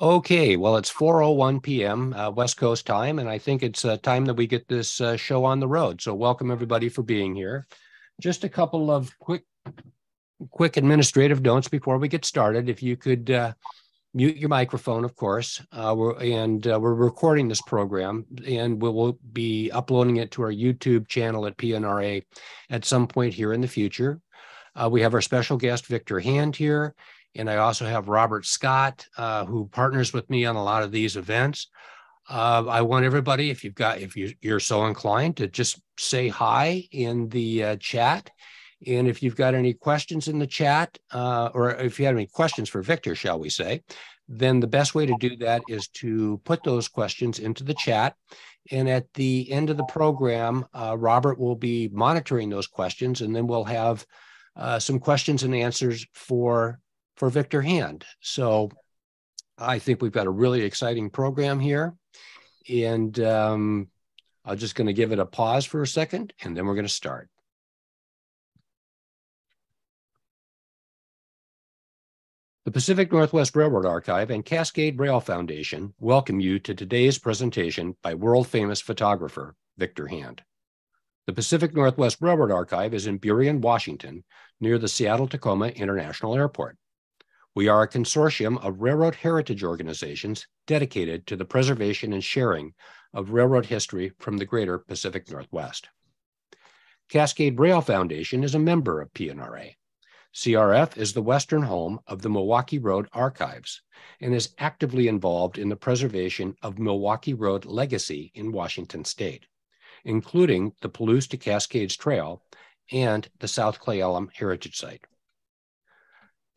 Okay, well, it's 4:01 p.m. Uh, West Coast time, and I think it's uh, time that we get this uh, show on the road. So, welcome everybody for being here. Just a couple of quick, quick administrative notes before we get started. If you could uh, mute your microphone, of course, uh, we're, and uh, we're recording this program, and we will be uploading it to our YouTube channel at PNRA at some point here in the future. we have our special guest Victor Hand here and I also have Robert Scott, uh, who partners with me on a lot of these events. Uh, I want everybody, if you've got, if you, you're so inclined, to just say hi in the uh, chat. And if you've got any questions in the chat, uh, or if you have any questions for Victor, shall we say, then the best way to do that is to put those questions into the chat. And at the end of the program, uh, Robert will be monitoring those questions, and then we'll have uh, some questions and answers for for Victor Hand. So I think we've got a really exciting program here. And um, I'm just going to give it a pause for a second, and then we're going to start. The Pacific Northwest Railroad Archive and Cascade Rail Foundation welcome you to today's presentation by world-famous photographer, Victor Hand. The Pacific Northwest Railroad Archive is in Burien, Washington, near the Seattle-Tacoma International Airport. We are a consortium of railroad heritage organizations dedicated to the preservation and sharing of railroad history from the greater Pacific Northwest. Cascade Rail Foundation is a member of PNRA. CRF is the western home of the Milwaukee Road Archives and is actively involved in the preservation of Milwaukee Road legacy in Washington state, including the Palouse to Cascades Trail and the South Cle Elum Heritage Site.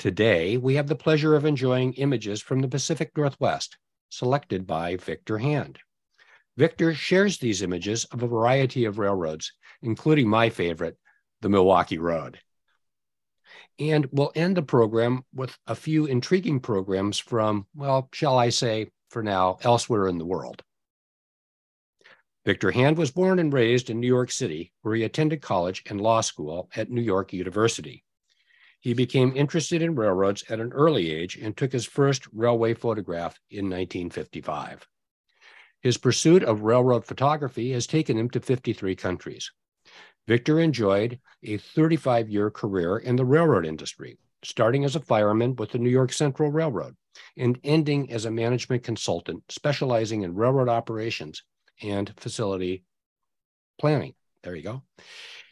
Today, we have the pleasure of enjoying images from the Pacific Northwest, selected by Victor Hand. Victor shares these images of a variety of railroads, including my favorite, the Milwaukee Road. And we'll end the program with a few intriguing programs from, well, shall I say, for now, elsewhere in the world. Victor Hand was born and raised in New York City, where he attended college and law school at New York University. He became interested in railroads at an early age and took his first railway photograph in 1955. His pursuit of railroad photography has taken him to 53 countries. Victor enjoyed a 35 year career in the railroad industry, starting as a fireman with the New York Central Railroad and ending as a management consultant specializing in railroad operations and facility planning. There you go.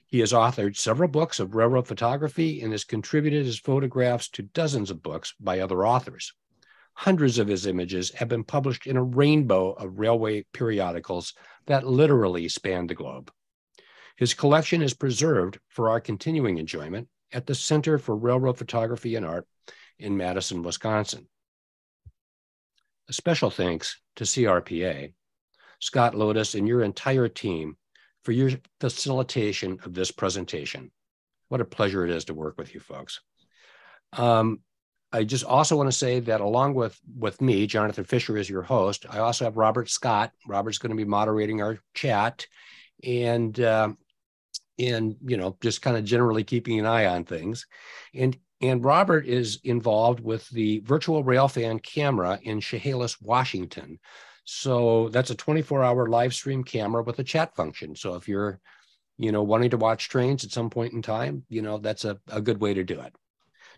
He has authored several books of railroad photography and has contributed his photographs to dozens of books by other authors. Hundreds of his images have been published in a rainbow of railway periodicals that literally span the globe. His collection is preserved for our continuing enjoyment at the Center for Railroad Photography and Art in Madison, Wisconsin. A special thanks to CRPA, Scott Lothes, and your entire team for your facilitation of this presentation. What a pleasure it is to work with you folks. Um, I just also want to say that along with, with me, Jonathan Fisher is your host, I also have Robert Scott. Robert's going to be moderating our chat and, uh, and you know, just kind of generally keeping an eye on things. And, and Robert is involved with the virtual railfan camera in Chehalis, Washington. So that's a 24 hour live stream camera with a chat function. So if you're, you know, wanting to watch trains at some point in time, you know, that's a, a good way to do it.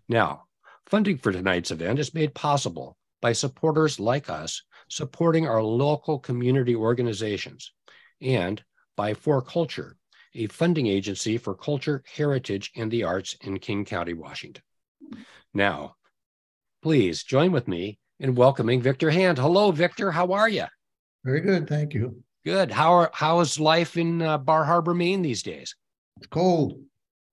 Now, funding for tonight's event is made possible by supporters like us supporting our local community organizations and by 4Culture, a funding agency for culture, heritage, and the arts in King County, Washington. Now, please join with me in welcoming Victor Hand. Hello, Victor. How are you? Very good, thank you. Good. How are how is life in uh, Bar Harbor, Maine these days? It's cold.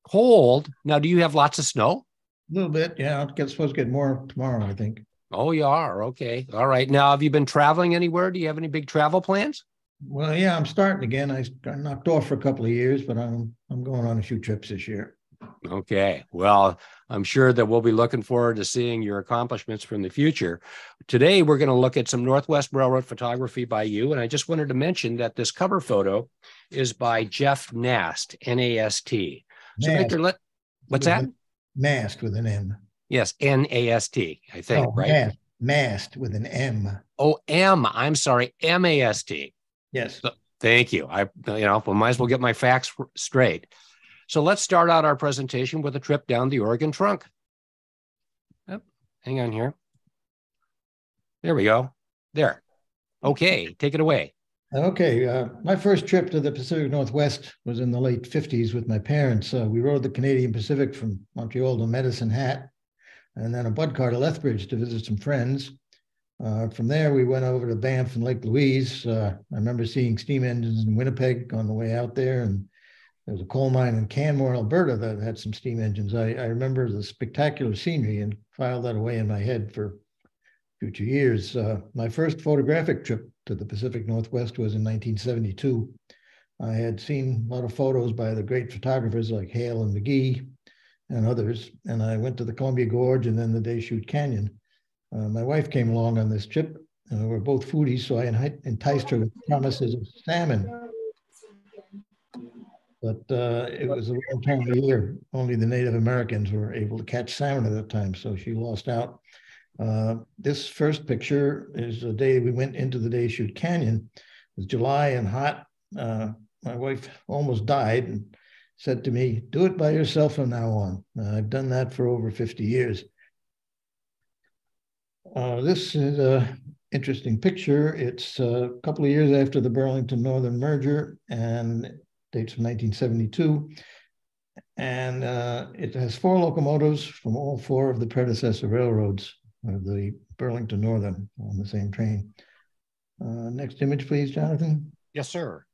Cold. Now, do you have lots of snow? A little bit, yeah. I it's supposed to get more tomorrow, I think. Oh, you are okay. All right. Now, have you been traveling anywhere? Do you have any big travel plans? Well, yeah, I'm starting again. I got knocked off for a couple of years, but I'm I'm going on a few trips this year. Okay. Well, I'm sure that we'll be looking forward to seeing your accomplishments from the future. Today, we're going to look at some Northwest Railroad photography by you. And I just wanted to mention that this cover photo is by Jeff Nast, N A S T. So, Victor, let, what's that? Nast with an M. Yes, N A S T, I think, oh, right? Nast. Mast with an M. Oh, M. I'm sorry, M A S T. Yes. So, thank you. I, you know, we might as well get my facts straight. So let's start out our presentation with a trip down the Oregon trunk. Yep. Hang on here. There we go. There. Okay, take it away. Okay, uh, my first trip to the Pacific Northwest was in the late 50s with my parents. Uh, we rode the Canadian Pacific from Montreal to Medicine Hat and then a Budd car to Lethbridge to visit some friends. Uh, from there, we went over to Banff and Lake Louise. Uh, I remember seeing steam engines in Winnipeg on the way out there, and there was a coal mine in Canmore, Alberta that had some steam engines. I, I remember the spectacular scenery and filed that away in my head for future years. Uh, my first photographic trip to the Pacific Northwest was in 1972. I had seen a lot of photos by the great photographers like Hale and McGee and others, and I went to the Columbia Gorge and then the Deschutes Canyon. Uh, my wife came along on this trip. We're both foodies, so I enticed her with promises of salmon. But uh, it was a long time of year. Only the Native Americans were able to catch salmon at that time, so she lost out. Uh, this first picture is the day we went into the Deschutes Canyon. It was July and hot. Uh, my wife almost died and said to me, do it by yourself from now on. Uh, I've done that for over 50 years. Uh, this is an interesting picture. It's a couple of years after the Burlington Northern merger and dates from 1972. And uh, it has four locomotives from all four of the predecessor railroads of the Burlington Northern on the same train. Uh, next image, please, Jonathan. Yes, sir.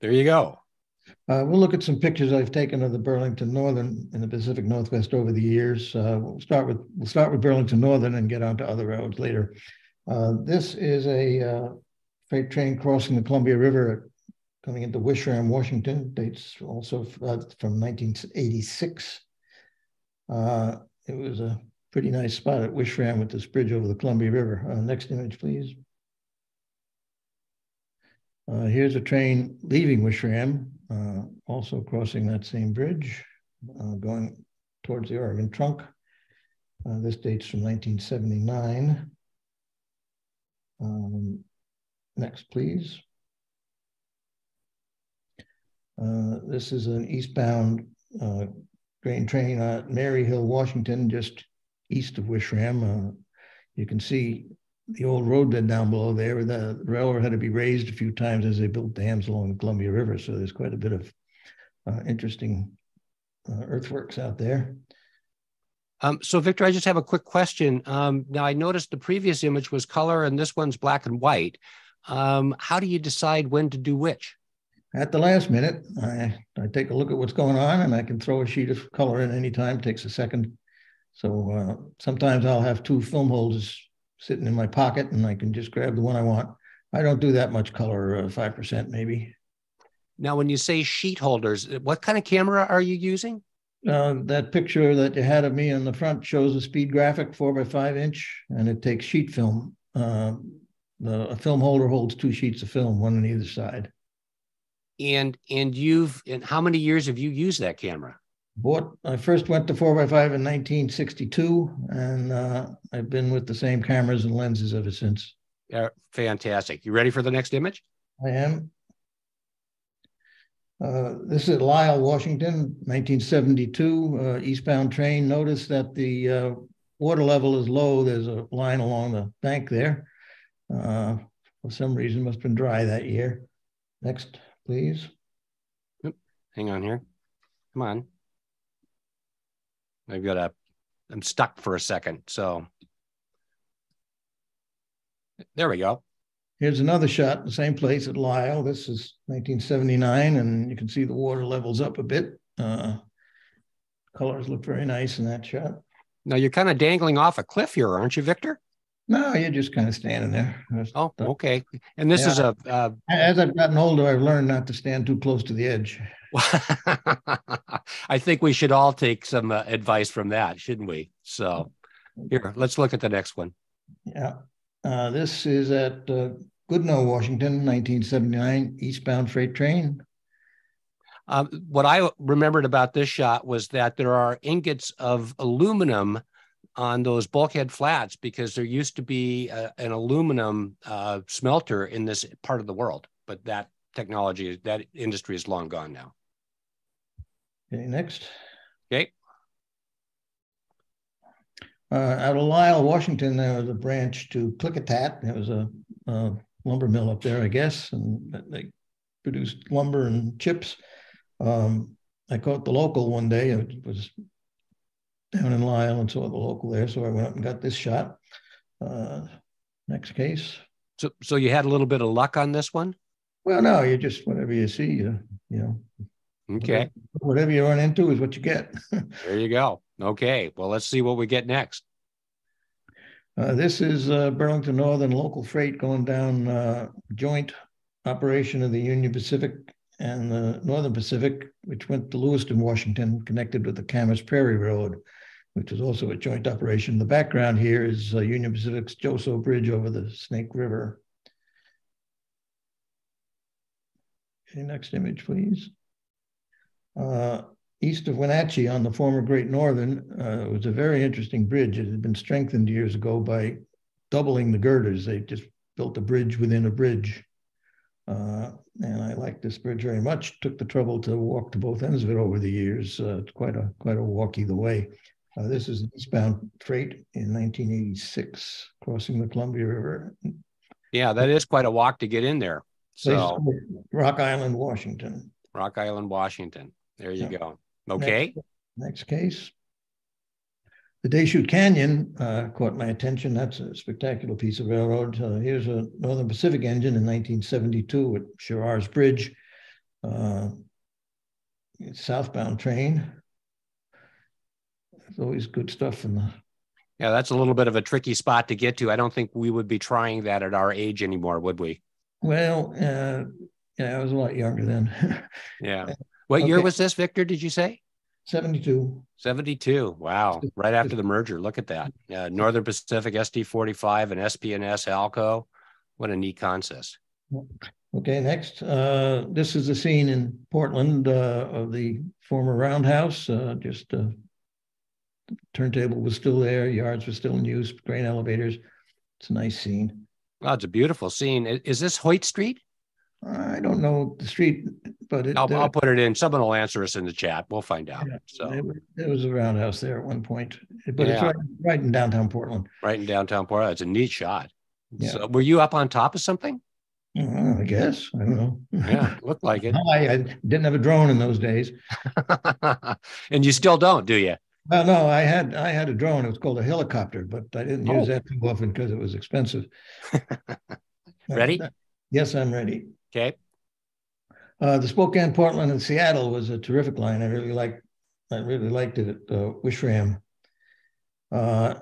There you go. Uh, we'll look at some pictures I've taken of the Burlington Northern in the Pacific Northwest over the years. Uh, we'll start with we'll start with Burlington Northern and get on to other roads later. Uh, this is a uh, freight train crossing the Columbia River coming into Wishram, Washington. Dates also uh, from 1986. Uh, it was a pretty nice spot at Wishram with this bridge over the Columbia River. Uh, next image, please. Uh, here's a train leaving Wishram, uh, also crossing that same bridge, uh, going towards the Oregon trunk. This dates from 1979. Um, next, please. Uh, this is an eastbound grain train at Maryhill, Washington, just east of Wishram. Uh, you can see the old roadbed down below there. The railroad had to be raised a few times as they built dams along the Columbia River. So there's quite a bit of uh, interesting uh, earthworks out there. Um, so, Victor, I just have a quick question. Um, now, I noticed the previous image was color and this one's black and white. Um, how do you decide when to do which? At the last minute, I, I take a look at what's going on and I can throw a sheet of color in anytime. It takes a second so uh, sometimes I'll have two film holders sitting in my pocket and I can just grab the one I want. I don't do that much color, uh, 5% maybe. Now, when you say sheet holders, what kind of camera are you using? Uh, that picture that you had of me on the front shows a speed graphic four by five inch, and it takes sheet film. Uh, the a film holder holds two sheets of film, one on either side. And and you've and how many years have you used that camera? bought I first went to 4x5 in 1962 and uh, I've been with the same cameras and lenses ever since. Yeah, fantastic. You ready for the next image? I am. Uh, this is Lyle, Washington, 1972, uh, eastbound train. Notice that the uh, water level is low. There's a line along the bank there. Uh, for some reason, must have been dry that year. Next, please. Hang on here. Come on. I've got a, I'm stuck for a second. So there we go. Here's another shot, the same place at Lyle. This is 1979, and you can see the water levels up a bit. Uh, colors look very nice in that shot. Now you're kind of dangling off a cliff here, aren't you, Victor? No, you're just kind of standing there. Oh, okay. And this yeah. is a. Uh, As I've gotten older, I've learned not to stand too close to the edge. I think we should all take some uh, advice from that, shouldn't we? So, here, let's look at the next one. Yeah. Uh, this is at uh, Goodnoe, Washington, 1979, eastbound freight train. Um, what I remembered about this shot was that there are ingots of aluminum on those bulkhead flats because there used to be a, an aluminum uh, smelter in this part of the world, but that technology, that industry is long gone now. Okay, next. Okay. Uh, out of Lyle, Washington, there was a branch to Klickitat. There was a, a lumber mill up there, I guess, and they produced lumber and chips. Um, I caught the local one day. It was down in Lyle and saw the local there. So I went up and got this shot. Uh, next case. So, so you had a little bit of luck on this one? Well, no, you just, whatever you see, you, you know. Okay. Whatever you run into is what you get. there you go. Okay. Well, let's see what we get next. Uh, this is uh, Burlington Northern local freight going down uh, joint operation of the Union Pacific and the Northern Pacific, which went to Lewiston, Washington, connected with the Camas Prairie Road which is also a joint operation. The background here is uh, Union Pacific's Joso Bridge over the Snake River. Okay, next image, please. Uh, east of Wenatchee on the former Great Northern uh, was a very interesting bridge. It had been strengthened years ago by doubling the girders. They just built a bridge within a bridge. Uh, and I like this bridge very much. Took the trouble to walk to both ends of it over the years. Uh, it's quite a quite a walk either way. Uh, this is eastbound freight in 1986, crossing the Columbia River. Yeah, that is quite a walk to get in there. So Rock Island, Washington. Rock Island, Washington. There you yeah. go. Okay. Next, next, case. The Deschutes Canyon uh, caught my attention. That's a spectacular piece of railroad. Uh, here's a Northern Pacific engine in 1972 at Sherar's Bridge. Uh, southbound train it's always good stuff in the yeah that's a little bit of a tricky spot to get to. I don't think we would be trying that at our age anymore would we? Well uh, yeah i was a lot younger then. Yeah. What okay. year was this victor did you say? 72 72 wow. Right after the merger. Look at that. Uh, northern pacific SD 45 and SP&S alco. What a neat consist okay next. Uh, this is a scene in portland uh, of the former roundhouse uh, just uh, turntable was still there, yards were still in use, grain elevators. It's a nice scene. Wow, it's a beautiful scene. Is this Hoyt Street? I don't know the street, but it, I'll, uh, I'll, put it in. Someone will answer us in the chat. We'll find out. Yeah, so it, was a roundhouse there at one point, but yeah. it's right, right in downtown Portland. Right in downtown Portland. It's a neat shot. Yeah. So were you up on top of something? Uh, I guess. I don't know. Yeah, looked like it. I, I, didn't have a drone in those days. and you still don't, do you? Well, no, I had I had a drone. It was called a helicopter, but I didn't oh. use that too often because it was expensive. ready? Uh, yes, I'm ready. Okay. Uh, the Spokane, Portland, and Seattle was a terrific line. I really liked. I really liked it at uh, Wishram. Uh,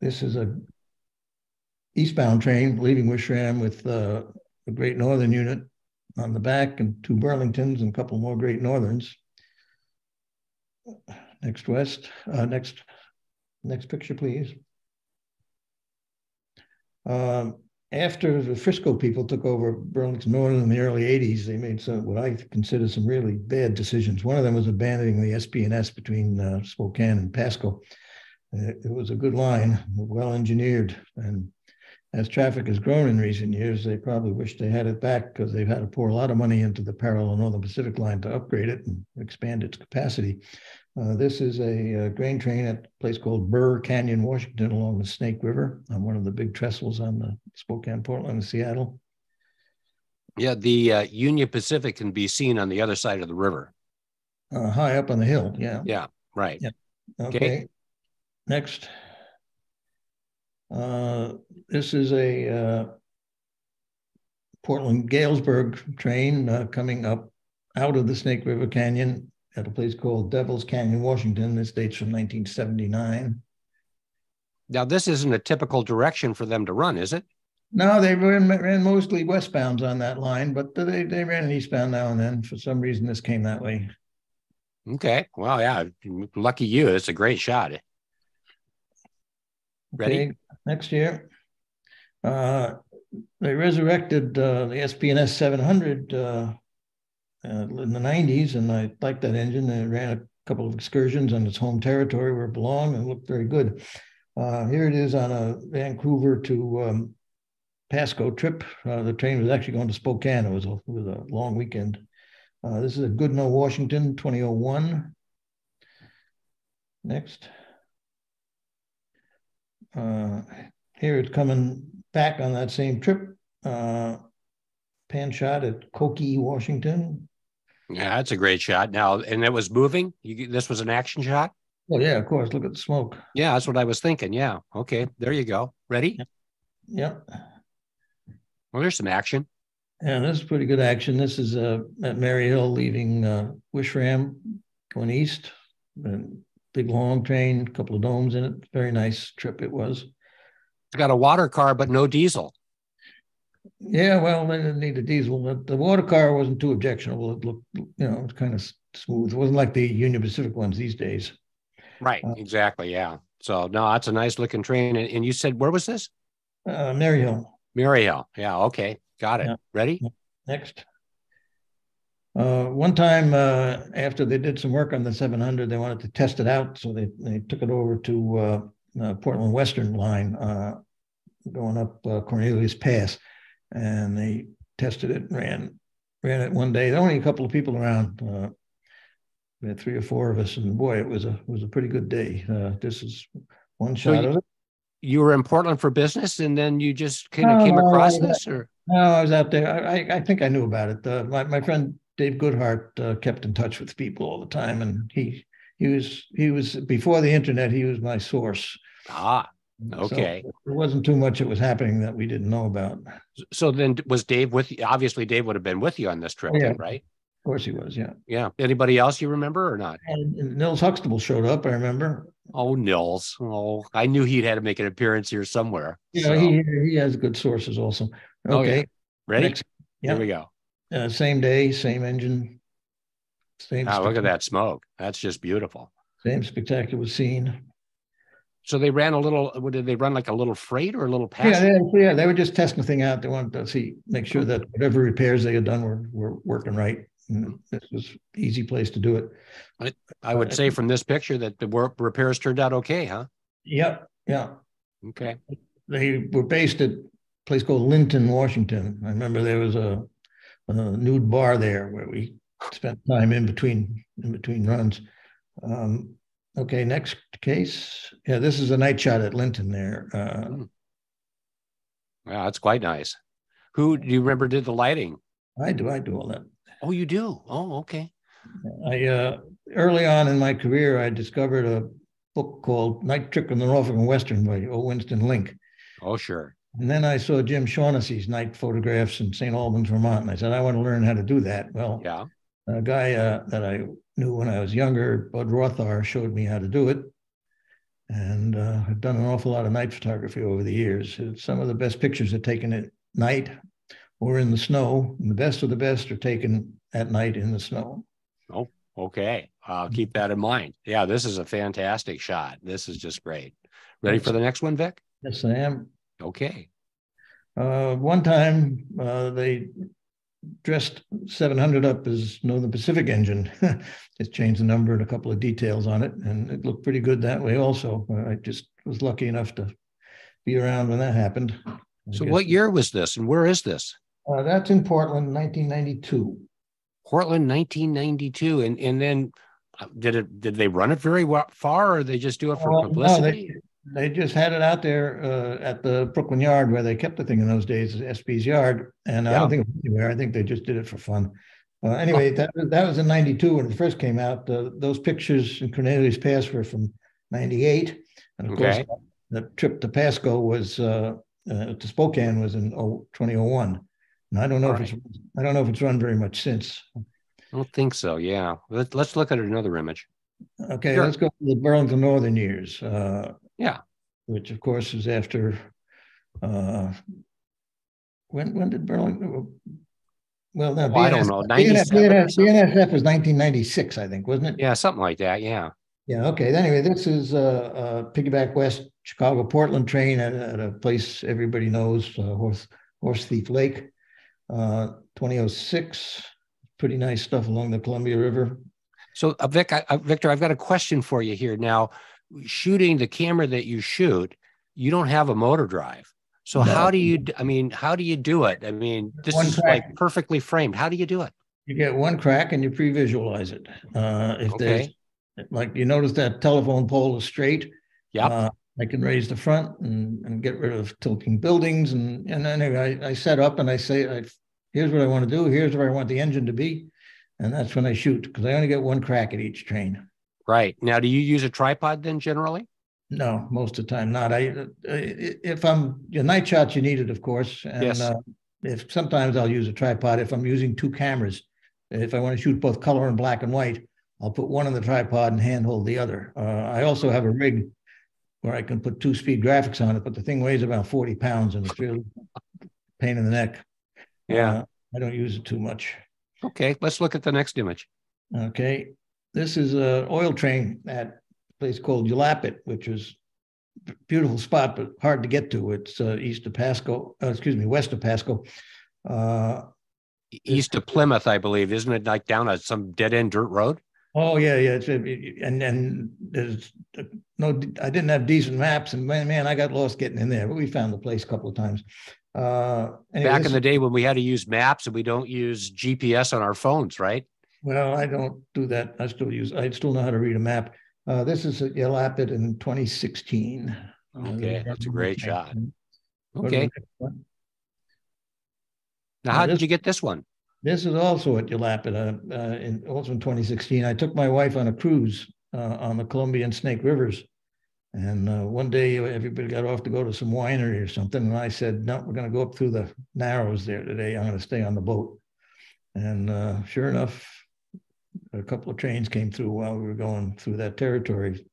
this is a eastbound train leaving Wishram with uh, a Great Northern unit on the back and two Burlingtons and a couple more Great Northerns. Next west, uh, next, next picture, please. Um, after the Frisco people took over Burlington Northern in the early 80s, they made some what I consider some really bad decisions. One of them was abandoning the SP&S between uh, Spokane and Pasco. Uh, it was a good line, well engineered, and as traffic has grown in recent years, they probably wish they had it back because they've had to pour a lot of money into the parallel Northern Pacific line to upgrade it and expand its capacity. Uh, this is a, a, grain train at a place called Burr Canyon, Washington, along the Snake River on one of the big trestles on the Spokane, Portland, and Seattle. Yeah, the uh, Union Pacific can be seen on the other side of the river. Uh, high up on the hill, yeah. Yeah, right. Yeah. Okay. okay. Next. Uh, this is a uh, Portland Galesburg train uh, coming up out of the Snake River Canyon at a place called Devil's Canyon, Washington. This dates from 1979. Now, this isn't a typical direction for them to run, is it? No, they ran, ran mostly westbounds on that line, but they, they ran an eastbound now and then. For some reason, this came that way. Okay. Well, yeah. Lucky you. It's a great shot. Ready? Okay. Next year. Uh, they resurrected uh, the SP&S 700 uh, uh, in the 90s, and I liked that engine. And ran a couple of excursions on its home territory where it belonged and looked very good. Uh, here it is on a Vancouver to um, Pasco trip. Uh, the train was actually going to Spokane. It was a, it was a long weekend. Uh, this is a Goodnoe, Washington, 2001. Next. Uh, here it's coming back on that same trip. Pan shot at Koki, Washington. Yeah, that's a great shot. Now, and it was moving. You, this was an action shot. Oh yeah, of course. Look at the smoke. Yeah, that's what I was thinking. Yeah. Okay, there you go. Ready? Yep. Well, there's some action. Yeah, this is pretty good action. This is uh, at Maryhill leaving uh, Wishram going east. And big long train, a couple of domes in it. Very nice trip it was. It's got a water car, but no diesel. Yeah, well, they didn't need a diesel. The, the water car wasn't too objectionable. It looked, you know, it's kind of smooth. It wasn't like the Union Pacific ones these days. Right. Uh, exactly. Yeah. So no, that's a nice looking train. And, and you said where was this? Uh, Maryhill. Maryhill. Yeah. Okay. Got it. Yeah. Ready? Next. Uh, one time uh, after they did some work on the 700, they wanted to test it out, so they they took it over to uh, uh Portland Western line, uh, going up uh, Cornelius Pass, and they tested it, ran ran it one day. There were only a couple of people around. we had three or four of us, and boy, it was a it was a pretty good day. Uh, this is one shot so you, of it. You were in Portland for business, and then you just kind of came across this, or no, I was out there. I, I think I knew about it. my my friend Dave Goodhart uh, kept in touch with people all the time, and he he was he was before the internet. He was my source. Ah, okay. So there wasn't too much that was happening that we didn't know about. So then, was Dave with you? Obviously, Dave would have been with you on this trip, oh, yeah. then, right? Of course, he was. Yeah. Yeah. Anybody else you remember or not? And Nils Huxtable showed up. I remember. Oh, Nils. Oh, I knew he'd had to make an appearance here somewhere. Yeah, so. he he has good sources also. Okay. Oh, yeah. Ready? Next, yeah. Here we go. Uh, same day, same engine. Same. Oh, look at that smoke. That's just beautiful. Same spectacular scene. So they ran a little. What did they run like a little freight or a little passenger? Yeah, they, yeah, they were just testing the thing out. They wanted to see, make sure that whatever repairs they had done were were working right. And this was easy place to do it. I, I would say from this picture that the work repairs turned out okay, huh? Yep. Yeah. Okay. They were based at a place called Linnton, Washington. I remember there was a a nude bar there where we spent time in between in between runs. Um, okay, next case. Yeah, this is a night shot at Linnton there. Uh, hmm. wow, that's quite nice. Who do you remember did the lighting? I do. I do all that. Oh, you do. Oh, okay. I uh, early on in my career, I discovered a book called Night Trick in the Norfolk and Western by O. Winston Link. Oh, sure. And then I saw Jim Shaughnessy's night photographs in St. Albans, Vermont. And I said, I want to learn how to do that. Well, yeah. A guy uh, that I knew when I was younger, Bud Rothar, showed me how to do it. And uh, I've done an awful lot of night photography over the years. Some of the best pictures are taken at night or in the snow. And the best of the best are taken at night in the snow. Oh, okay. I'll keep that in mind. Yeah, this is a fantastic shot. This is just great. Ready for the next one, Vic? Yes, I am. Okay. Uh, one time uh, they dressed 700 up as Northern Pacific engine. just changed the number and a couple of details on it, and it looked pretty good that way. Also, I just was lucky enough to be around when that happened. so, what year was this, and where is this? Uh, that's in Portland, 1992. Portland, 1992, and and then uh, did it? Did they run it very far, or they just do it for publicity? No, they just had it out there uh, at the Brooklyn Yard where they kept the thing in those days, SB's Yard. And yeah. I don't think anywhere. I think they just did it for fun. Uh, anyway, that that was in '92 when it first came out. Uh, those pictures in Cornelius Pass were from '98, and of okay. course, the trip to Pasco was uh, uh, to Spokane was in 2001. And I don't know All if right. it's I don't know if it's run very much since. I don't think so. Yeah, Let, us look at another image. Okay, sure. let's go to the Burlington Northern years. Uh, yeah. Which of course is after uh when when did Burlington well no, oh, BNS, I don't know. BNS, BNS, BNSF was 1996, I think, wasn't it? Yeah, something like that. Yeah. Yeah. Okay. Anyway, this is a, uh piggyback west Chicago Portland train at, at a place everybody knows, uh, Horse Horse Thief Lake, uh, 2006. Pretty nice stuff along the Columbia River. So, uh, Vic, I, uh, Victor, I've got a question for you here. Now, shooting the camera that you shoot, you don't have a motor drive. So no. how do you? I mean, how do you do it? I mean, this one is crack. like perfectly framed. How do you do it? You get one crack and you pre-visualize it. Uh, if okay. there's like you notice that telephone pole is straight. Yeah. Uh, I can raise the front and, and get rid of tilting buildings. And, and anyway, I, I set up and I say, I, here's what I want to do. Here's where I want the engine to be. And that's when I shoot because I only get one crack at each train. Right. Now, do you use a tripod then generally? No, most of the time not. I uh, if I'm your night shots, you need it, of course. And yes. uh, if sometimes I'll use a tripod if I'm using two cameras. If I want to shoot both color and black and white, I'll put one on the tripod and handhold the other. Uh, I also have a rig where I can put two speed graphics on it, but the thing weighs about 40 pounds and it's really pain in the neck. Yeah. Uh, I don't use it too much. Okay, let's look at the next image. Okay. This is an oil train at a place called Yellepit, which is a beautiful spot, but hard to get to. It's uh, east of Pasco, uh, excuse me, west of Pasco. Uh, east of Plymouth, I believe, isn't it? Like down a some dead end dirt road. Oh yeah, yeah, it's, and and there's no, I didn't have decent maps, and man, man, I got lost getting in there, but we found the place a couple of times. Uh, anyway, Back in the day when we had to use maps and we don't use GPS on our phones, right? Well, I don't do that. I still use. I still know how to read a map. Uh, this is at Yellepit in 2016. Okay, uh, that's a great shot. Okay. Now, how did you get this one? This is also at Yellepit, uh, uh, in also in 2016. I took my wife on a cruise uh, on the Columbia and Snake Rivers, and uh, one day everybody got off to go to some winery or something, and I said, "No, we're going to go up through the Narrows there today. I'm going to stay on the boat." And uh, sure enough, a couple of trains came through while we were going through that territory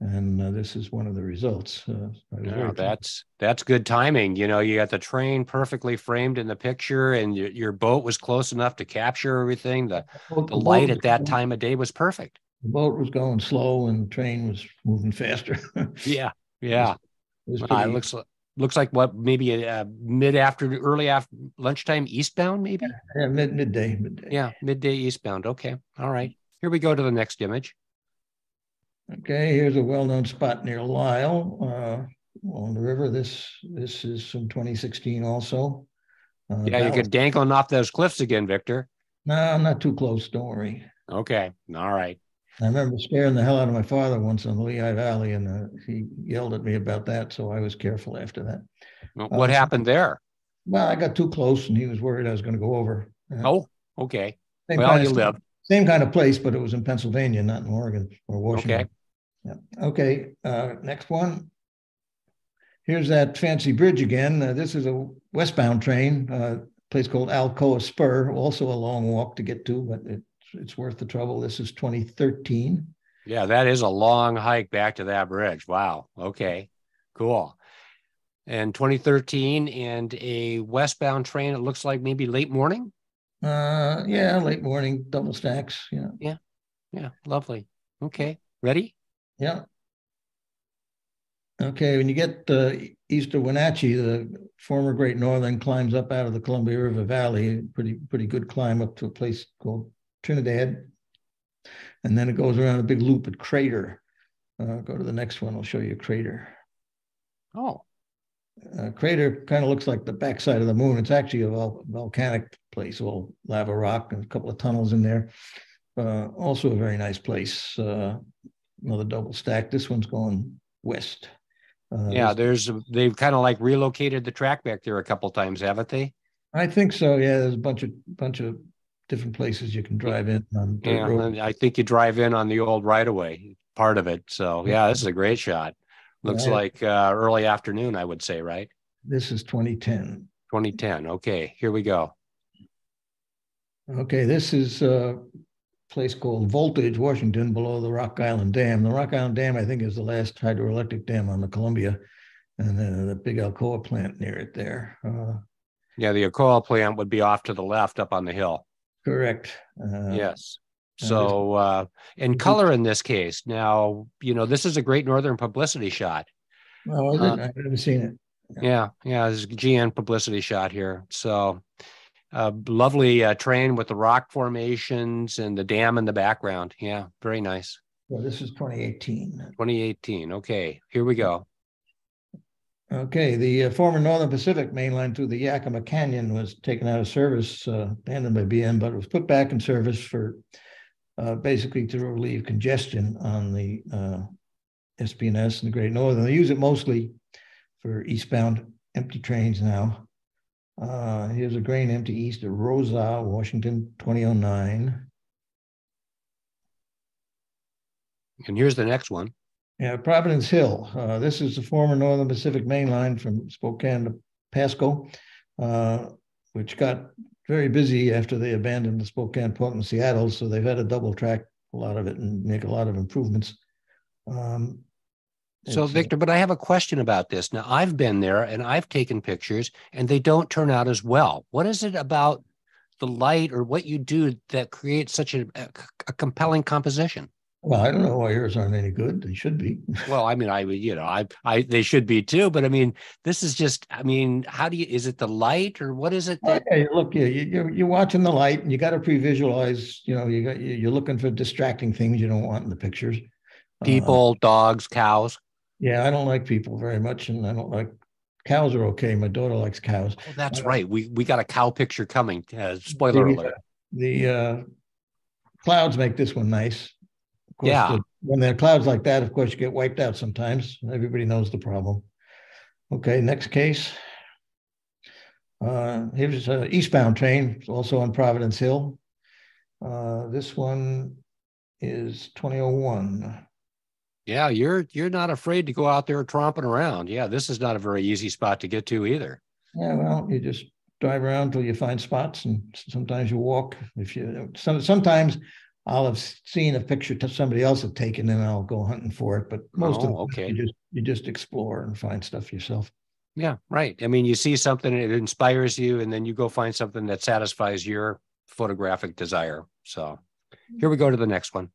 and uh, this is one of the results. Uh, no, that's that's good timing. You know, you got the train perfectly framed in the picture, and your, your boat was close enough to capture everything. The, the, the light at that time of day was perfect. The boat was going slow, and the train was moving faster. yeah, yeah. It, was, it, was it looks like looks like what maybe a, a mid after early after lunchtime eastbound, maybe. Yeah, mid midday, midday. Yeah, midday eastbound. Okay, all right. Here we go to the next image. Okay, here's a well-known spot near Lyle uh, on the river. This this is from 2016 also. Uh, yeah, you could dangling off those cliffs again, Victor. No, I'm not too close. Don't worry. Okay, all right. I remember scaring the hell out of my father once on the Lehigh Valley, and uh, he yelled at me about that. So I was careful after that. Well, what uh, happened there? Well, I got too close, and he was worried I was going to go over. oh, okay. Same well, you live. Same kind of place, but it was in Pennsylvania, not in Oregon or Washington. Okay. Yeah. Okay. Uh, next one. Here's that fancy bridge again. Uh, this is a westbound train, uh, place called Alcoa Spur. Also a long walk to get to, but it's it's worth the trouble. This is 2013. Yeah, that is a long hike back to that bridge. Wow. Okay. Cool. And 2013 and a westbound train. It looks like maybe late morning. Uh, yeah, late morning, double stacks. Yeah. Yeah. Yeah. Lovely. Okay. Ready? Yeah. Okay, when you get uh, east of Wenatchee, the former Great Northern climbs up out of the Columbia River Valley. Pretty pretty good climb up to a place called Trinidad, and then it goes around a big loop at Crater. Uh, go to the next one. I'll show you a Crater. Oh, uh, Crater kind of looks like the backside of the moon. It's actually a vol- volcanic place, all lava rock and a couple of tunnels in there. Uh, also a very nice place. Uh, another double stack. This one's going west. Uh, yeah, there's they've kind of like relocated the track back there a couple times, haven't they? I think so. Yeah, there's a bunch of bunch of different places you can drive in on yeah, road. I think you drive in on the old right of way part of it. So yeah, this is a great shot. Looks like uh, early afternoon, I would say, right? This is 2010. 2010. Okay, here we go. Okay, this is a place called Voltage, Washington, below the Rock Island Dam. The Rock Island Dam, I think, is the last hydroelectric dam on the Columbia, and uh, the big Alcoa plant near it there. Uh, yeah, the Alcoa plant would be off to the left up on the hill. Correct. Uh, yes. So, uh, in color in this case, now, you know, this is a great northern publicity shot. Uh, I've never seen it. Yeah. Yeah. This is GN publicity shot here. So, a lovely uh, train with the rock formations and the dam in the background. Yeah, very nice. Well, this is 2018. 2018. Okay, here we go. Okay, the uh, former Northern Pacific mainline through the Yakima Canyon was taken out of service, uh, abandoned by BN, but it was put back in service for uh, basically to relieve congestion on the uh, SP&S and the Great Northern. They use it mostly for eastbound empty trains now. Uh, here's a grain empty east of Roselle, Washington, 2009. And here's the next one. Yeah, Providence Hill. Uh, this is the former Northern Pacific Main Line from Spokane to Pasco, uh, which got very busy after they abandoned the Spokane, Portland, Seattle. So they've had to double track a lot of it and make a lot of improvements. Um, so, uh, Victor, but I have a question about this. Now, I've been there and I've taken pictures, and they don't turn out as well. What is it about the light or what you do that creates such a, a compelling composition? Well, I don't know why yours aren't any good. They should be. well, I mean, I would, you know, I, I, they should be too. But I mean, this is just. I mean, how do you? Is it the light or what is it? That... Okay, look, you, you're you're watching the light, and you got to pre-visualize. You know, you got you're looking for distracting things you don't want in the pictures. Uh, People, uh, dogs, cows. Yeah, I don't like people very much, and I don't like cows. Are okay. My daughter likes cows. Oh, that's uh, right. We we got a cow picture coming. Uh, spoiler the, alert. The uh, clouds make this one nice course, yeah. The, when there are clouds like that, of course, you get wiped out sometimes. Everybody knows the problem. Okay, next case. Uh, here's an eastbound train, also on Providence Hill. Uh, this one is 2001. Yeah, you're you're not afraid to go out there tromping around. Yeah, this is not a very easy spot to get to either. Yeah, well, you just drive around till you find spots, and sometimes you walk. If you some, sometimes I'll have seen a picture somebody else had taken and I'll go hunting for it. But most oh, of okay. you just you just explore and find stuff yourself. Yeah, right. I mean, you see something, it inspires you, and then you go find something that satisfies your photographic desire. So here we go to the next one.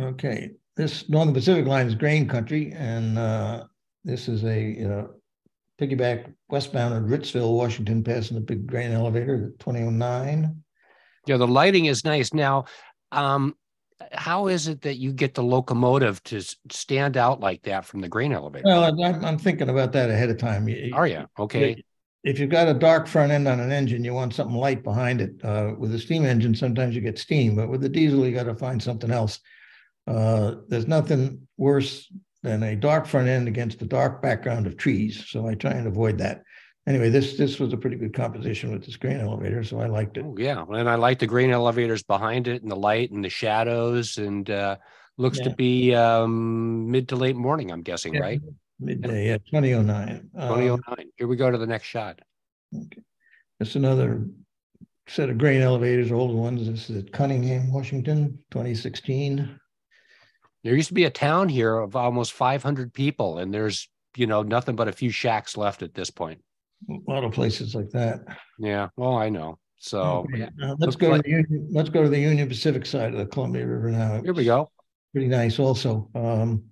Okay. This Northern Pacific line is grain country, and uh, this is a you know, piggyback westbound at Ritzville, Washington, passing the big grain elevator, at 2009. Yeah, the lighting is nice. Now, um, how is it that you get the locomotive to stand out like that from the grain elevator? Well, I'm, I'm thinking about that ahead of time. Are you okay? If you've got a dark front end on an engine, you want something light behind it. Uh, with a steam engine, sometimes you get steam, but with the diesel, you got to find something else. Uh, there's nothing worse than a dark front end against a dark background of trees. So I try and avoid that anyway, this this was a pretty good composition with this grain elevator, so I liked it. Oh, yeah, and I like the grain elevators behind it, and the light and the shadows, and uh, looks yeah. to be um, mid to late morning. I'm guessing, yeah, right? Midday, yeah, 2009. 2009. Um, Here we go to the next shot. Okay, it's another set of grain elevators, old ones. This is at Cunningham, Washington, 2016. There used to be a town here of almost 500 people, and there's you know nothing but a few shacks left at this point a lot of places like that. Yeah, well, I know. So okay. uh, let's go like, to the Union, let's go to the Union Pacific side of the Columbia River now. Here we go. Pretty nice, also. Um,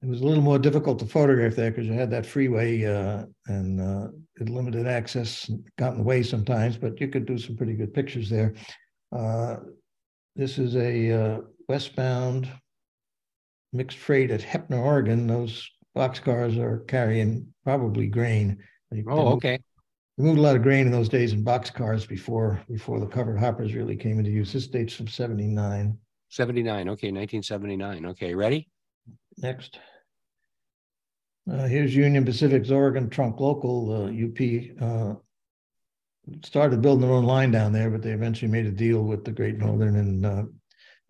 it was a little more difficult to photograph there because you had that freeway uh, and uh, it limited access, got in the way sometimes, but you could do some pretty good pictures there. Uh, this is a uh, westbound mixed freight at Heppner, Oregon. Those boxcars are carrying probably grain. They, oh, they okay. They moved a lot of grain in those days in box cars before before the covered hoppers really came into use. This dates from 79. 79. Okay, 1979. Okay, ready? Next. Uh, here's Union Pacific's Oregon Trunk Local. Uh, UP uh, started building their own line down there, but they eventually made a deal with the Great Northern and uh,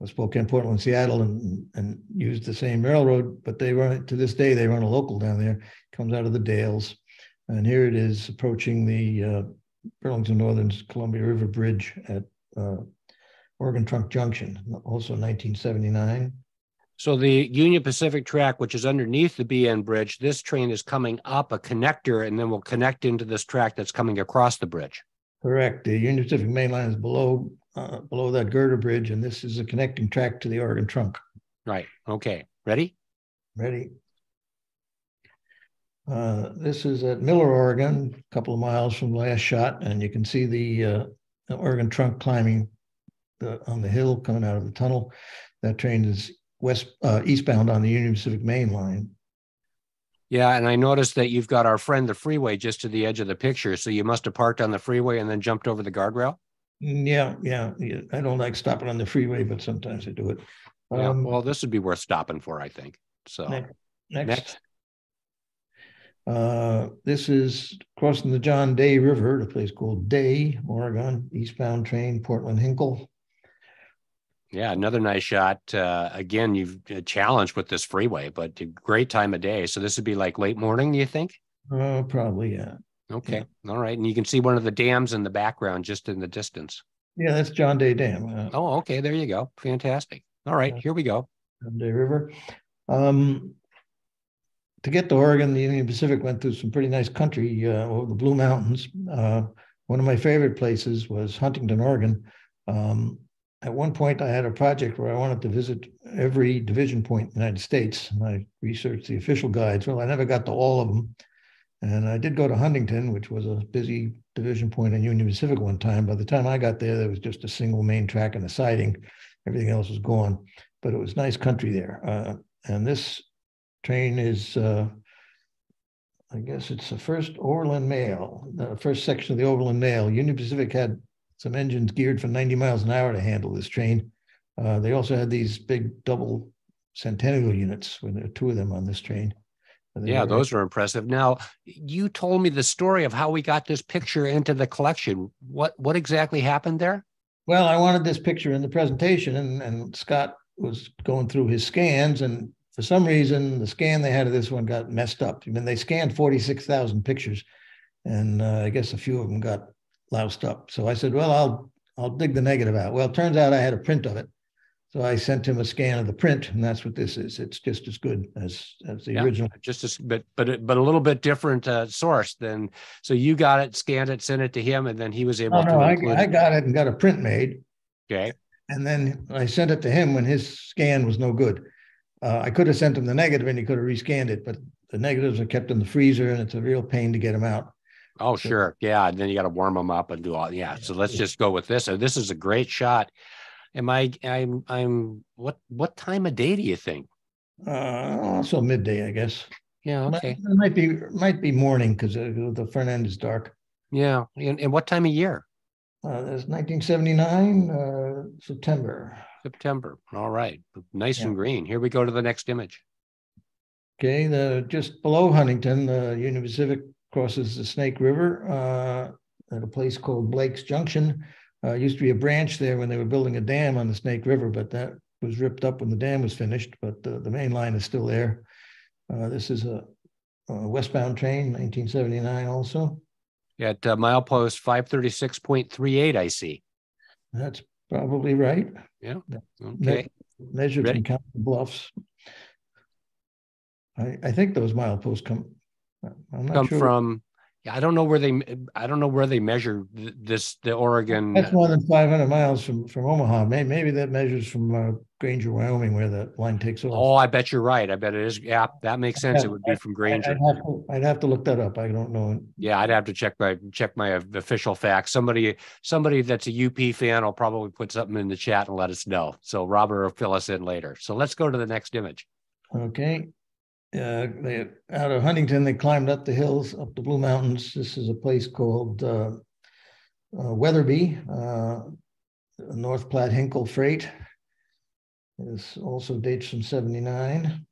Spokane, Portland, Seattle, and and used the same railroad. But they run to this day they run a local down there. Comes out of the Dalles. And here it is approaching the uh, Burlington Northern's Columbia River Bridge at uh, Oregon Trunk Junction, also 1979. So the Union Pacific track, which is underneath the BN bridge, this train is coming up a connector and then will connect into this track that's coming across the bridge. Correct. The Union Pacific main line is below uh, below that girder bridge, and this is a connecting track to the Oregon Trunk. Right. Okay. Ready? Ready. Uh, this is at Miller, Oregon, a couple of miles from the last shot, and you can see the uh, Oregon trunk climbing the, on the hill coming out of the tunnel. That train is west uh, eastbound on the Union Pacific Main Line. Yeah, and I noticed that you've got our friend the freeway just to the edge of the picture. So you must have parked on the freeway and then jumped over the guardrail. Mm, Yeah, yeah, yeah. I don't like stopping on the freeway, but sometimes I do it. Yeah, Um, well, this would be worth stopping for, I think. So next, next, next. Uh, this is crossing the John Day River, at a place called Day, Oregon, eastbound train, Portland Hinkle. Yeah, another nice shot. Uh, again, you've uh, challenged with this freeway, but a great time of day. So this would be like late morning, do you think? Uh, probably, yeah. Okay. All right. And you can see one of the dams in the background just in the distance. Yeah, that's John Day Dam. uh, Oh, okay. There you go. Fantastic. All right. Yeah. Here we go. John Day River. Um, to get to Oregon, the Union Pacific went through some pretty nice country uh, over the Blue Mountains. Uh, one of my favorite places was Huntington, Oregon. Um, at one point, I had a project where I wanted to visit every division point in the United States. And I researched the official guides. Well, I never got to all of them. And I did go to Huntington, which was a busy division point in Union Pacific one time. By the time I got there, there was just a single main track and a siding. Everything else was gone, but it was nice country there. Uh, and this train is, uh, I guess it's the first Overland Mail, the first section of the Overland Mail. Union Pacific had some engines geared for 90 miles an hour to handle this train. Uh, they also had these big double Centennial units, when there were two of them on this train. Yeah, those are impressive. Now, you told me the story of how we got this picture into the collection. What what exactly happened there? Well, I wanted this picture in the presentation, and, and Scott was going through his scans, and for some reason, the scan they had of this one got messed up. I mean, they scanned 46,000 pictures, and uh, I guess a few of them got loused up. So I said, well, I'll I'll dig the negative out. Well, it turns out I had a print of it. So I sent him a scan of the print, and that's what this is. It's just as good as as the Yeah. original. Just as but but but a little bit different uh, source than so you got it, scanned it, sent it to him, and then he was able Oh, to no, I, I got it and got a print made. Okay. And then I sent it to him when his scan was no good. Uh, I could have sent him the negative and he could have rescanned it, but the negatives are kept in the freezer and it's a real pain to get them out. Oh, So- sure. Yeah. And then you got to warm them up and do all. Yeah. So let's just go with this. So this is a great shot. Am I? I'm. I'm. What? What time of day do you think? Uh, also midday, I guess. Yeah. Okay. It might be might be morning because the front end is dark. Yeah. And, and what time of year? Uh, there's 1979 uh, September. September. All right. Nice Yeah. and green. Here we go to the next image. Okay, the just below Huntington, the Union Pacific crosses the Snake River uh, at a place called Blake's Junction. Uh, used to be a branch there when they were building a dam on the Snake River, but that was ripped up when the dam was finished. But the, the main line is still there. Uh, this is a, a westbound train, 1979, also. At uh, milepost 536.38, I see. That's probably right. Yeah. Okay. Measured Ready? from Bluffs. I, I think those mileposts come. I'm not Come sure. from, yeah, I don't know where they, I don't know where they measure this, the Oregon. That's more than five hundred miles from, from Omaha. May, maybe that measures from uh, Granger, Wyoming, where the line takes off. Oh, I bet you're right. I bet it is. Yeah, that makes sense. It would be from Granger. I'd have to, I'd have to look that up. I don't know. Yeah, I'd have to check my, check my official facts. Somebody, somebody that's a UP fan will probably put something in the chat and let us know. So Robert will fill us in later. So let's go to the next image. Okay. Uh, they, out of Huntington, they climbed up the hills, up the Blue Mountains. This is a place called uh, uh, Weatherby, uh, North Platte Hinkle Freight. This also dates from seventy-nine.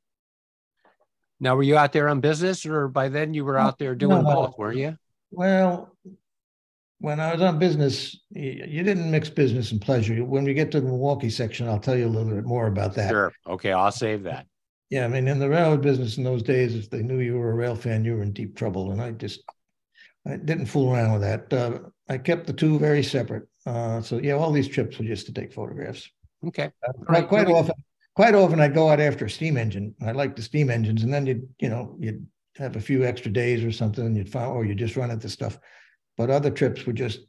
Now, were you out there on business or by then you were out there doing no. both, were you? Well, when I was on business, you, you didn't mix business and pleasure. When we get to the Milwaukee section, I'll tell you a little bit more about that. Sure. Okay, I'll save that. Yeah, I mean, in the railroad business in those days, if they knew you were a rail fan, you were in deep trouble. And I just, I didn't fool around with that. Uh, I kept the two very separate. Uh, so yeah, all these trips were just to take photographs. Okay. Uh, right, quite often, quite often I'd go out after a steam engine. I like the steam engines, and then you'd, you know, you'd have a few extra days or something, and you'd find, or you just run into stuff. But other trips were just,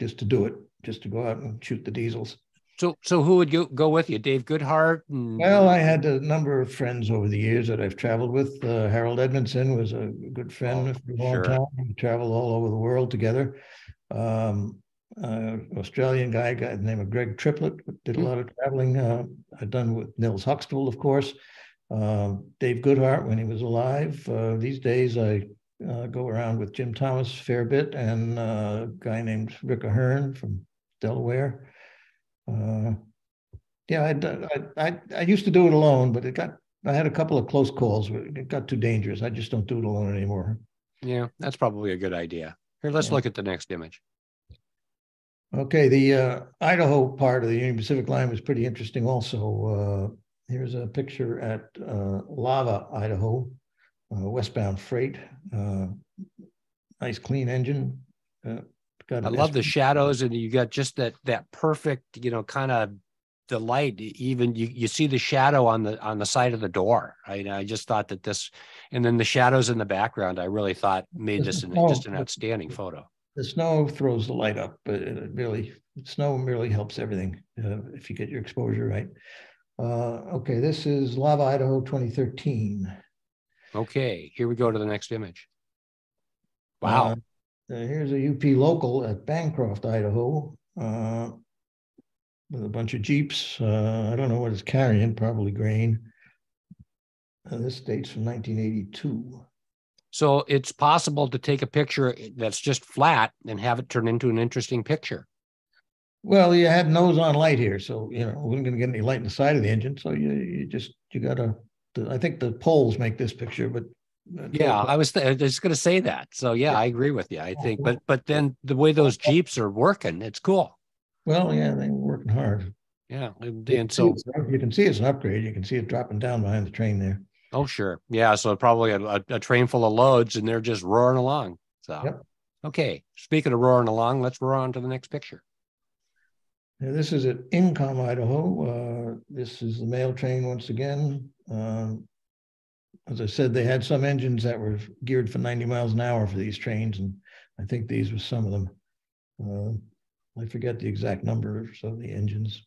just to do it, just to go out and shoot the diesels. So, so who would go, go with you? Dave Goodhart? And, Well, I had a number of friends over the years that I've traveled with. Uh, Harold Edmondson was a good friend Oh, for a long sure. time. We traveled all over the world together. Um, uh, Australian guy, guy named of Greg Triplett, did a lot of traveling. Uh, I've done with Nils Huxtable, of course. Uh, Dave Goodhart when he was alive. Uh, these days, I uh, go around with Jim Thomas a fair bit and uh, a guy named Rick Ahern from Delaware. Uh, yeah, I, I, I used to do it alone, but it got I had a couple of close calls. It got too dangerous. I just don't do it alone anymore. Yeah, that's probably a good idea. Here, let's yeah. look at the next image. Okay, the uh, Idaho part of the Union Pacific line was pretty interesting also. Uh, here's a picture at uh, Lava, Idaho, uh, westbound freight. Uh, nice clean engine. I love the shadows and you got just that that perfect, you know, kind of the light even you, you see the shadow on the on the side of the door. I, I just thought that this and then the shadows in the background i really thought made this an, just an outstanding photo. The snow throws the light up but it really snow really helps everything uh, if you get your exposure right. Uh, okay this is lava idaho 2013 okay here we go to the next image. Wow. Uh, here's a up local at bancroft idaho uh, with a bunch of Geeps. Uh, I don't know what it's carrying, probably grain. Uh, this date's from 1982. So it's possible to take a picture that's just flat and have it turn into an interesting picture. Well, you had nose on light here, so you know we we're going to get any light in the side of the engine. So you you just you got to. I think the poles make this picture, but uh, yeah, I was, th- I was just going to say that. So yeah, yeah, I agree with you. I think, but but then the way those Geeps are working, it's cool. Well, yeah, they were working hard. Yeah, and, and so you can see it's an upgrade. You can see it dropping down behind the train there. Oh, sure. Yeah, so probably a, a, a train full of loads, and they're just roaring along. So, yep. okay. Speaking of roaring along, let's roar on to the next picture. Yeah, this is at Inkom, Idaho. Uh, this is the mail train once again. Um, as I said, they had some engines that were geared for 90 miles an hour for these trains, and I think these were some of them. Uh, I forget the exact numbers of the engines.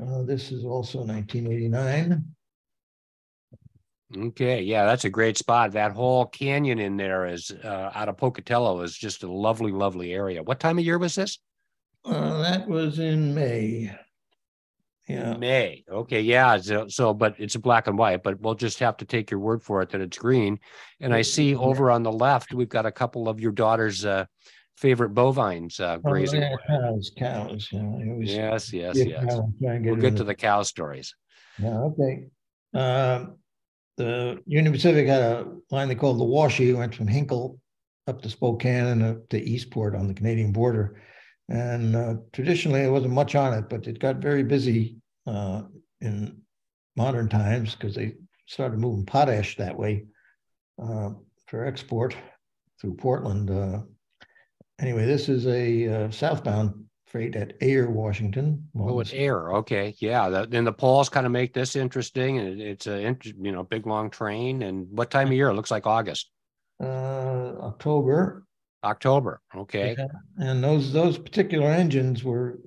Uh, this is also 1989. Okay, yeah, that's a great spot. That whole canyon in there is uh, out of Pocatello is just a lovely, lovely area. What time of year was this? Uh, that was in May. Yeah, May. Okay, yeah. So, so, but it's a black and white. But we'll just have to take your word for it that it's green. And I see over on the left, we've got a couple of your daughter's uh, favorite bovines uh, oh, grazing. Oh, yeah, cows, cows. You know, yes, yes, yes. we'll get to the cow stories. Yeah, okay. Uh, the Union Pacific had a line they called the Washy, went from Hinkle up to Spokane and up to Eastport on the Canadian border. And uh, traditionally, there wasn't much on it, but it got very busy uh, in modern times because they started moving potash that way uh, for export through Portland uh, anyway, this is a uh, southbound freight at Ayer, Washington. Oh, it's Ayer. Okay, yeah. then the poles kind of make this interesting, and it's a you know big long train. And what time of year? It looks like August. Uh, October. October. Okay. Yeah. And those those particular engines were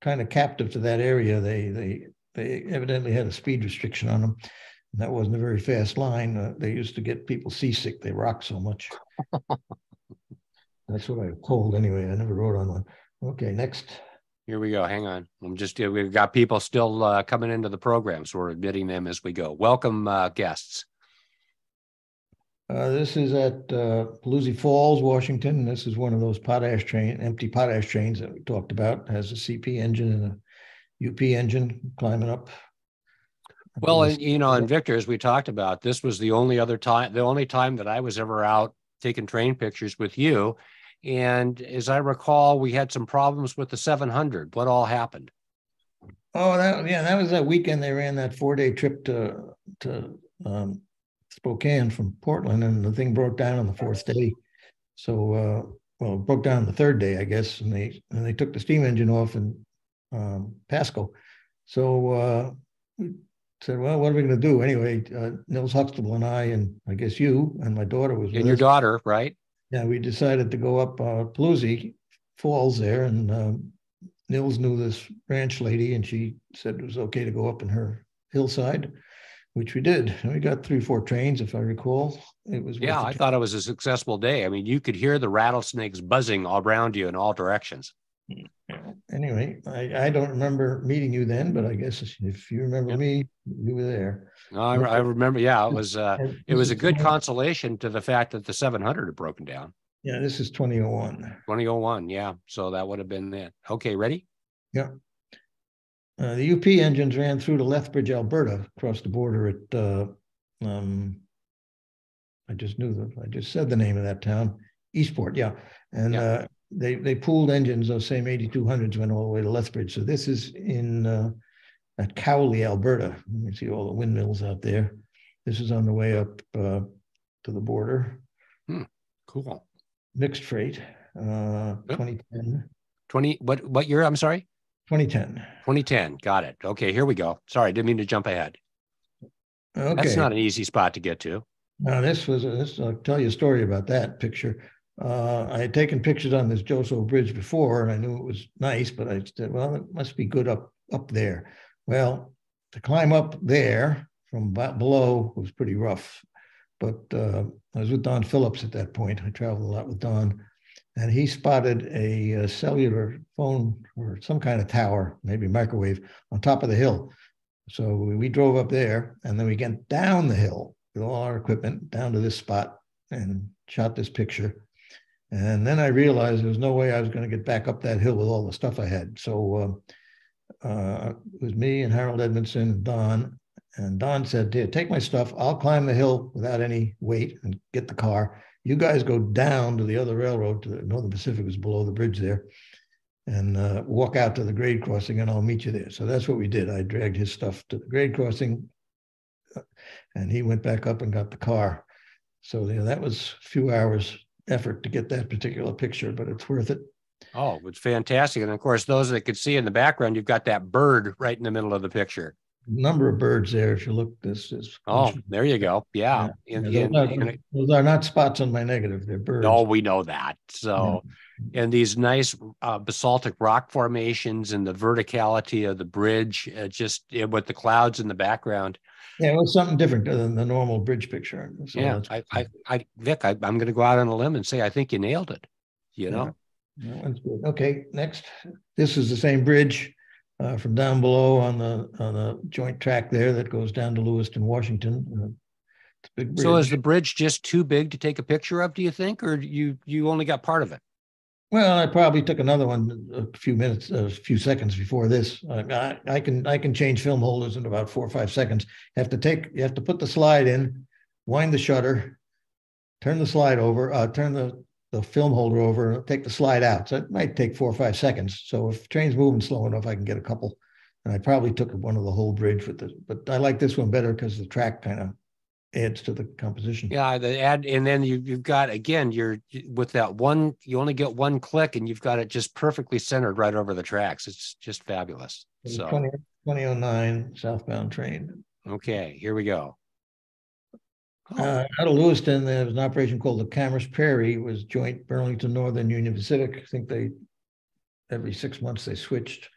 kind of captive to that area. They they they evidently had a speed restriction on them. And that wasn't a very fast line. Uh, they used to get people seasick. They rock so much. That's what I told anyway. I never wrote on one. Okay, next. Here we go. Hang on. I'm just, we've got people still uh, coming into the program, so we're admitting them as we go. Welcome, uh, guests. Uh, this is at uh, Palouse Falls, Washington. This is one of those potash train, empty potash trains that we talked about. It has a CP engine and a UP engine climbing up. Well, and you know, and Victor, as we talked about, this was the only other time, the only time that I was ever out taking train pictures with you. And as I recall, we had some problems with the 700. What all happened? Oh, that yeah, that was that weekend they ran that four day trip to to um, Spokane from Portland, and the thing broke down on the fourth day. So, uh, well, it broke down the third day, I guess, and they and they took the steam engine off in um, Pasco. So uh, we said, well, what are we going to do anyway? Uh, Nils Huxtable and I, and I guess you and my daughter was and your us. daughter, right? yeah, we decided to go up uh, Palouse Falls there, and uh, Nils knew this ranch lady, and she said it was okay to go up in her hillside, which we did. We got three, four trains, if I recall. It was yeah. I thought it was a successful day. I mean, you could hear the rattlesnakes buzzing all around you in all directions. Anyway, I, I don't remember meeting you then, but I guess if you remember me, you were there. No, I, I remember, yeah, it was, uh, it was a good 20 consolation to the fact that the seven hundred had broken down. Yeah, this is twenty oh one. Twenty oh one, yeah, so that would have been it. Okay, ready? Uh, the UP engines ran through to Lethbridge, Alberta, across the border at, uh, um, I just knew that, I just said the name of that town, Eastport, yeah. And, Yeah. uh, they, they pooled engines, those same eighty-two hundreds went all the way to Lethbridge. So this is in, uh, at Cowley, Alberta. You can see all the windmills out there. This is on the way up, uh, to the border, Cool. mixed freight, uh, Yep. 2010, Twenty, what, what year? I'm sorry? 2010. Twenty ten, got it. Okay, here we go. Sorry, I didn't mean to jump ahead. Okay. That's not an easy spot to get to. Now, this was, this, I'll tell you a story about that picture. Uh, I had taken pictures on this Joso Bridge before and I knew it was nice, but I said, well, it must be good up, up there. Well, to climb up there from below was pretty rough. But uh, I was with Don Phillips at that point. I traveled a lot with Don. And he spotted a, uh cellular phone or some kind of tower, maybe microwave, on top of the hill. So we, we drove up there and then we went down the hill with all our equipment down to this spot and shot this picture. And then I realized there was no way I was going to get back up that hill with all the stuff I had. So uh, uh, it was me and Harold Edmondson and Don. And Don said, "Dear, take my stuff. I'll climb the hill without any weight and get the car. You guys go down to the other railroad to the Northern Pacific was below the bridge there, and uh, walk out to the grade crossing, and I'll meet you there." So that's what we did. I dragged his stuff to the grade crossing, uh, and he went back up and got the car. So you know, that was a few hours effort to get that particular picture, but it's worth it. Oh, it's fantastic. And of course, those that could see in the background, you've got that bird right in the middle of the picture. Number of birds there. If you look, this is Oh, there you go. Yeah. Yeah, and- those, are, it- those are not spots on my negative. They're birds. No, we know that. So, and these nice uh, basaltic rock formations and the verticality of the bridge, uh, just uh, with the clouds in the background. Yeah, it was something different than the normal bridge picture. So Yeah, I, I, I, Vic, I, I'm going to go out on a limb and say I think you nailed it. You know, That one's good. Okay, next. This is the same bridge uh, from down below on the on the joint track there that goes down to Lewiston, Washington. Uh, It's a big so is the bridge just too big to take a picture of? Do you think, or you you only got part of it? Well, I probably took another one a few minutes, a few seconds before this. I, I, I can I can change film holders in about four or five seconds. You have to take you have to put the slide in, wind the shutter, turn the slide over, uh, turn the the film holder over, take the slide out. So it might take four or five seconds. So if train's moving slow enough, I can get a couple. And I probably took one of the whole bridge with the, but I like this one better because the track kind of adds to the composition. Yeah, the add, and then you you've got again, you're with that one. You only get one click, and you've got it just perfectly centered right over the tracks. It's just fabulous. So 20, 2009 southbound train. okay, here we go. Uh, out of Lewiston, there was an operation called the Camas Prairie. It was joint Burlington Northern Union Pacific. I think they, every six months they switched.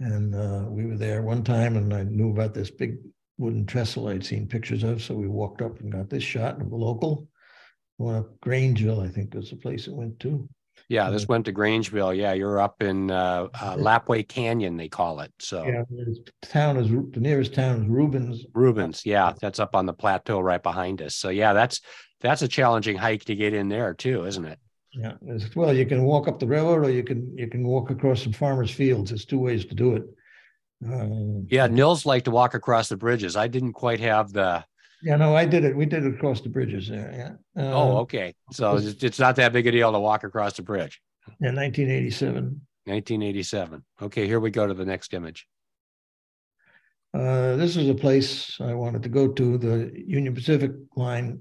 And uh, we were there one time and I knew about this big wooden trestle I'd seen pictures of. So we walked up and got this shot of the local. Went up Grangeville, I think was the place it went to. Yeah, this went to Grangeville. Yeah, you're up in uh, uh, Lapwai Canyon, they call it. So Yeah, the town is, the nearest town is Reubens. Reubens, yeah, that's up on the plateau right behind us. So yeah, that's that's a challenging hike to get in there too, isn't it? Yeah, well, you can walk up the railroad or you can, you can walk across some farmers' fields. There's two ways to do it. Uh, Yeah, Nils liked to walk across the bridges. I didn't quite have the. Yeah, no, I did it. We did it across the bridges there, yeah. Oh, Uh, okay. So it's, it's not that big a deal to walk across the bridge. In nineteen eighty-seven. 1987. Okay, here we go to the next image. Uh, this is a place I wanted to go to, the Union Pacific line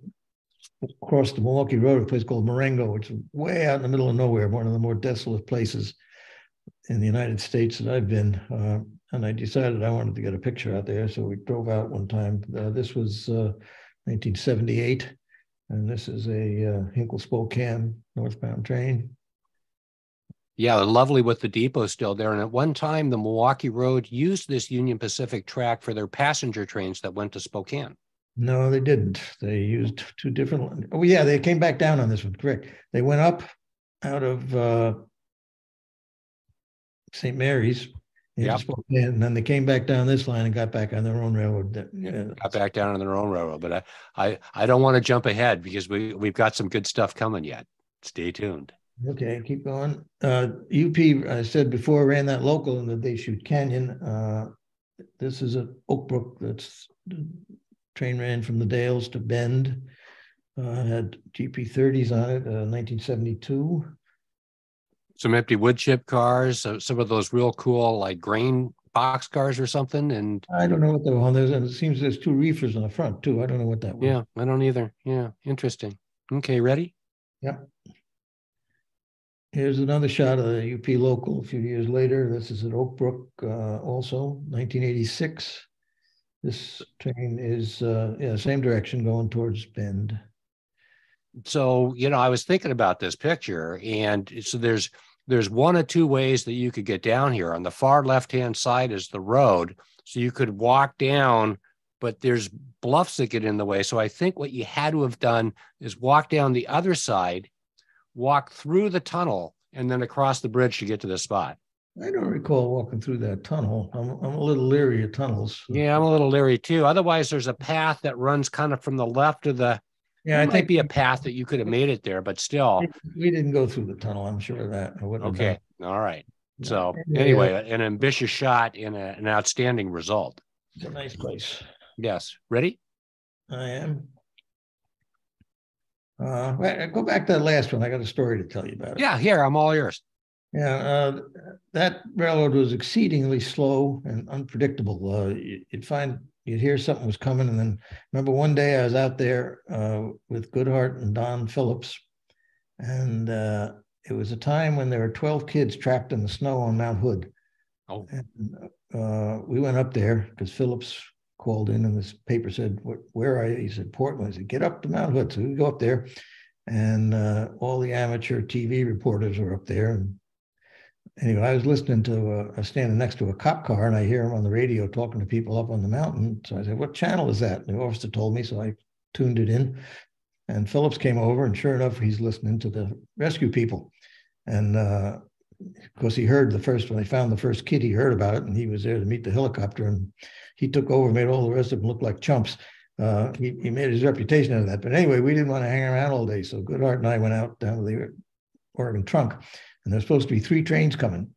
across the Milwaukee Road, a place called Marengo, which is way out in the middle of nowhere, one of the more desolate places in the United States that I've been. Uh, and I decided I wanted to get a picture out there, so we drove out one time. Uh, this was uh, 1978, and this is a uh, Hinkle Spokane northbound train. Yeah, lovely with the depot still there. And at one time, the Milwaukee Road used this Union Pacific track for their passenger trains that went to Spokane. No, they didn't. They used two different. Oh, yeah, they came back down on this one. Correct. They went up out of uh, St. Mary's. They Yep. just spoke in, And then they came back down this line and got back on their own railroad. Yeah, got back down on their own railroad. But I, I, I don't want to jump ahead because we, we've got some good stuff coming yet. Stay tuned. Okay, keep going. Uh, UP, I said before, ran that local in Deschutes Canyon. Uh, this is at Oak Brook. That's the train ran from the Dalles to Bend. Uh, had GP thirties on it, uh, nineteen seventy-two. Some empty wood chip cars, so some of those real cool like grain box cars or something. And I don't know what the one there's, and it seems there's two reefers on the front too. I don't know what that was. yeah, I don't either. Yeah, interesting. Okay, ready? Yep. Here's another shot of the UP local a few years later. This is at Oak Brook, uh, also nineteen eighty-six. This train is, uh, yeah, same direction going towards Bend. so you know i was thinking about this picture and so there's there's one of two ways that you could get down here on the far left hand side is the road so you could walk down but there's bluffs that get in the way so i think what you had to have done is walk down the other side walk through the tunnel and then across the bridge to get to the spot I don't recall walking through that tunnel. I'm, I'm a little leery of tunnels. yeah i'm a little leery too otherwise there's a path that runs kind of from the left of the Yeah, there I might think be a path that you could have made it there but still we didn't go through the tunnel. I'm sure of that. I wouldn't have okay all right So Yeah, anyway, an ambitious shot and a- an outstanding result. It's a nice place. Yes. Ready? I am. Uh, wait, go back to that last one. I got a story to tell you about it. Yeah, here, I'm all yours. Yeah, uh, that railroad was exceedingly slow and unpredictable. Uh, you- you'd find, you'd hear something was coming and then, remember one day I was out there, uh, with Goodhart and Don Phillips. And, uh, it was a time when there were twelve kids trapped in the snow on Mount Hood. Oh. And, uh, we went up there because Phillips called in and this paper said, "Where- where are you? He said, Portland. I said, get up to Mount Hood. So we go up there. And, uh, all the amateur TV reporters were up there and anyway, I was listening to, I was standing next to a cop car and I hear him on the radio talking to people up on the mountain. So I said, what channel is that? And the officer told me, so I tuned it in. And Phillips came over and sure enough, he's listening to the rescue people. And, uh, of course, he heard the first, when they found the first kid, he heard about it and he was there to meet the helicopter and he took over, made all the rest of them look like chumps. Uh, he, he made his reputation out of that. But anyway, we didn't want to hang around all day. So Goodhart and I went out down to the Oregon trunk and there's supposed to be three trains coming.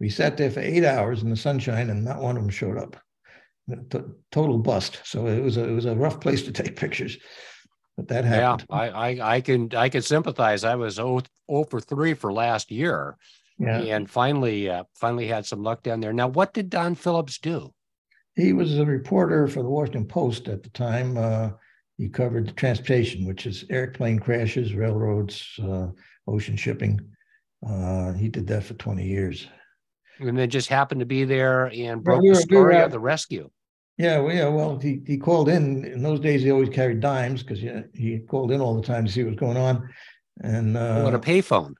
We sat there for eight hours in the sunshine and not one of them showed up. T- Total bust. So it was a, it was a rough place to take pictures. But that Yeah, happened. I, I, I can, I can sympathize. I was oh, oh for three for last year Yeah. and finally, uh, finally had some luck down there. Now, what did Don Phillips do? He was a reporter for the Washington Post at the time. Uh, he covered the transportation, which is airplane crashes, railroads, uh, ocean shipping. Uh, he did that for 20 years. And then just happened to be there and broke we the were- we were story of the rescue. Yeah, well, yeah, well, he, he called in. In those days, he always carried dimes because yeah, he called in all the time to see what was going on. And What a uh, payphone.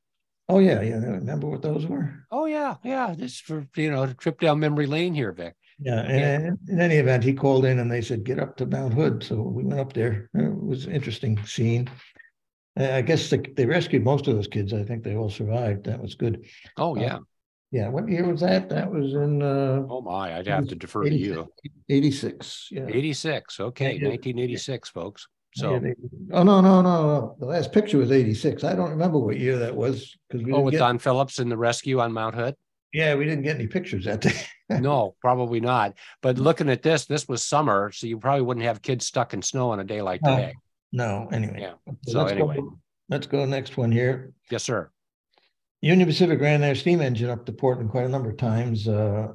oh yeah, yeah, remember what those were? Oh, yeah, yeah. Just for, you know, a trip down memory lane here, Vic. Yeah, and in- in any event, he called in and they said, get up to Mount Hood. So we went up there. It was an interesting scene. Uh, I guess they, they rescued most of those kids. I think they all survived. That was good. Oh, Uh, yeah. Yeah, what year was that? That was in uh Oh, my, I'd have to defer to you. eighty-six, yeah. 86. Okay, Yeah, yeah. 1986, folks. Yeah, So, they- Oh, no, no, no, no. The last picture was eighty-six. I don't remember what year that was. Because we oh, with get, Don Phillips and the rescue on Mount Hood? yeah, we didn't get any pictures that day. No, probably not. But looking at this, this was summer, so you probably wouldn't have kids stuck in snow on a day like No. today. No, anyway. Yeah, So so let's go- anyway. Let's go next one here. Yes, sir. Union Pacific ran their steam engine up to Portland quite a number of times. uh,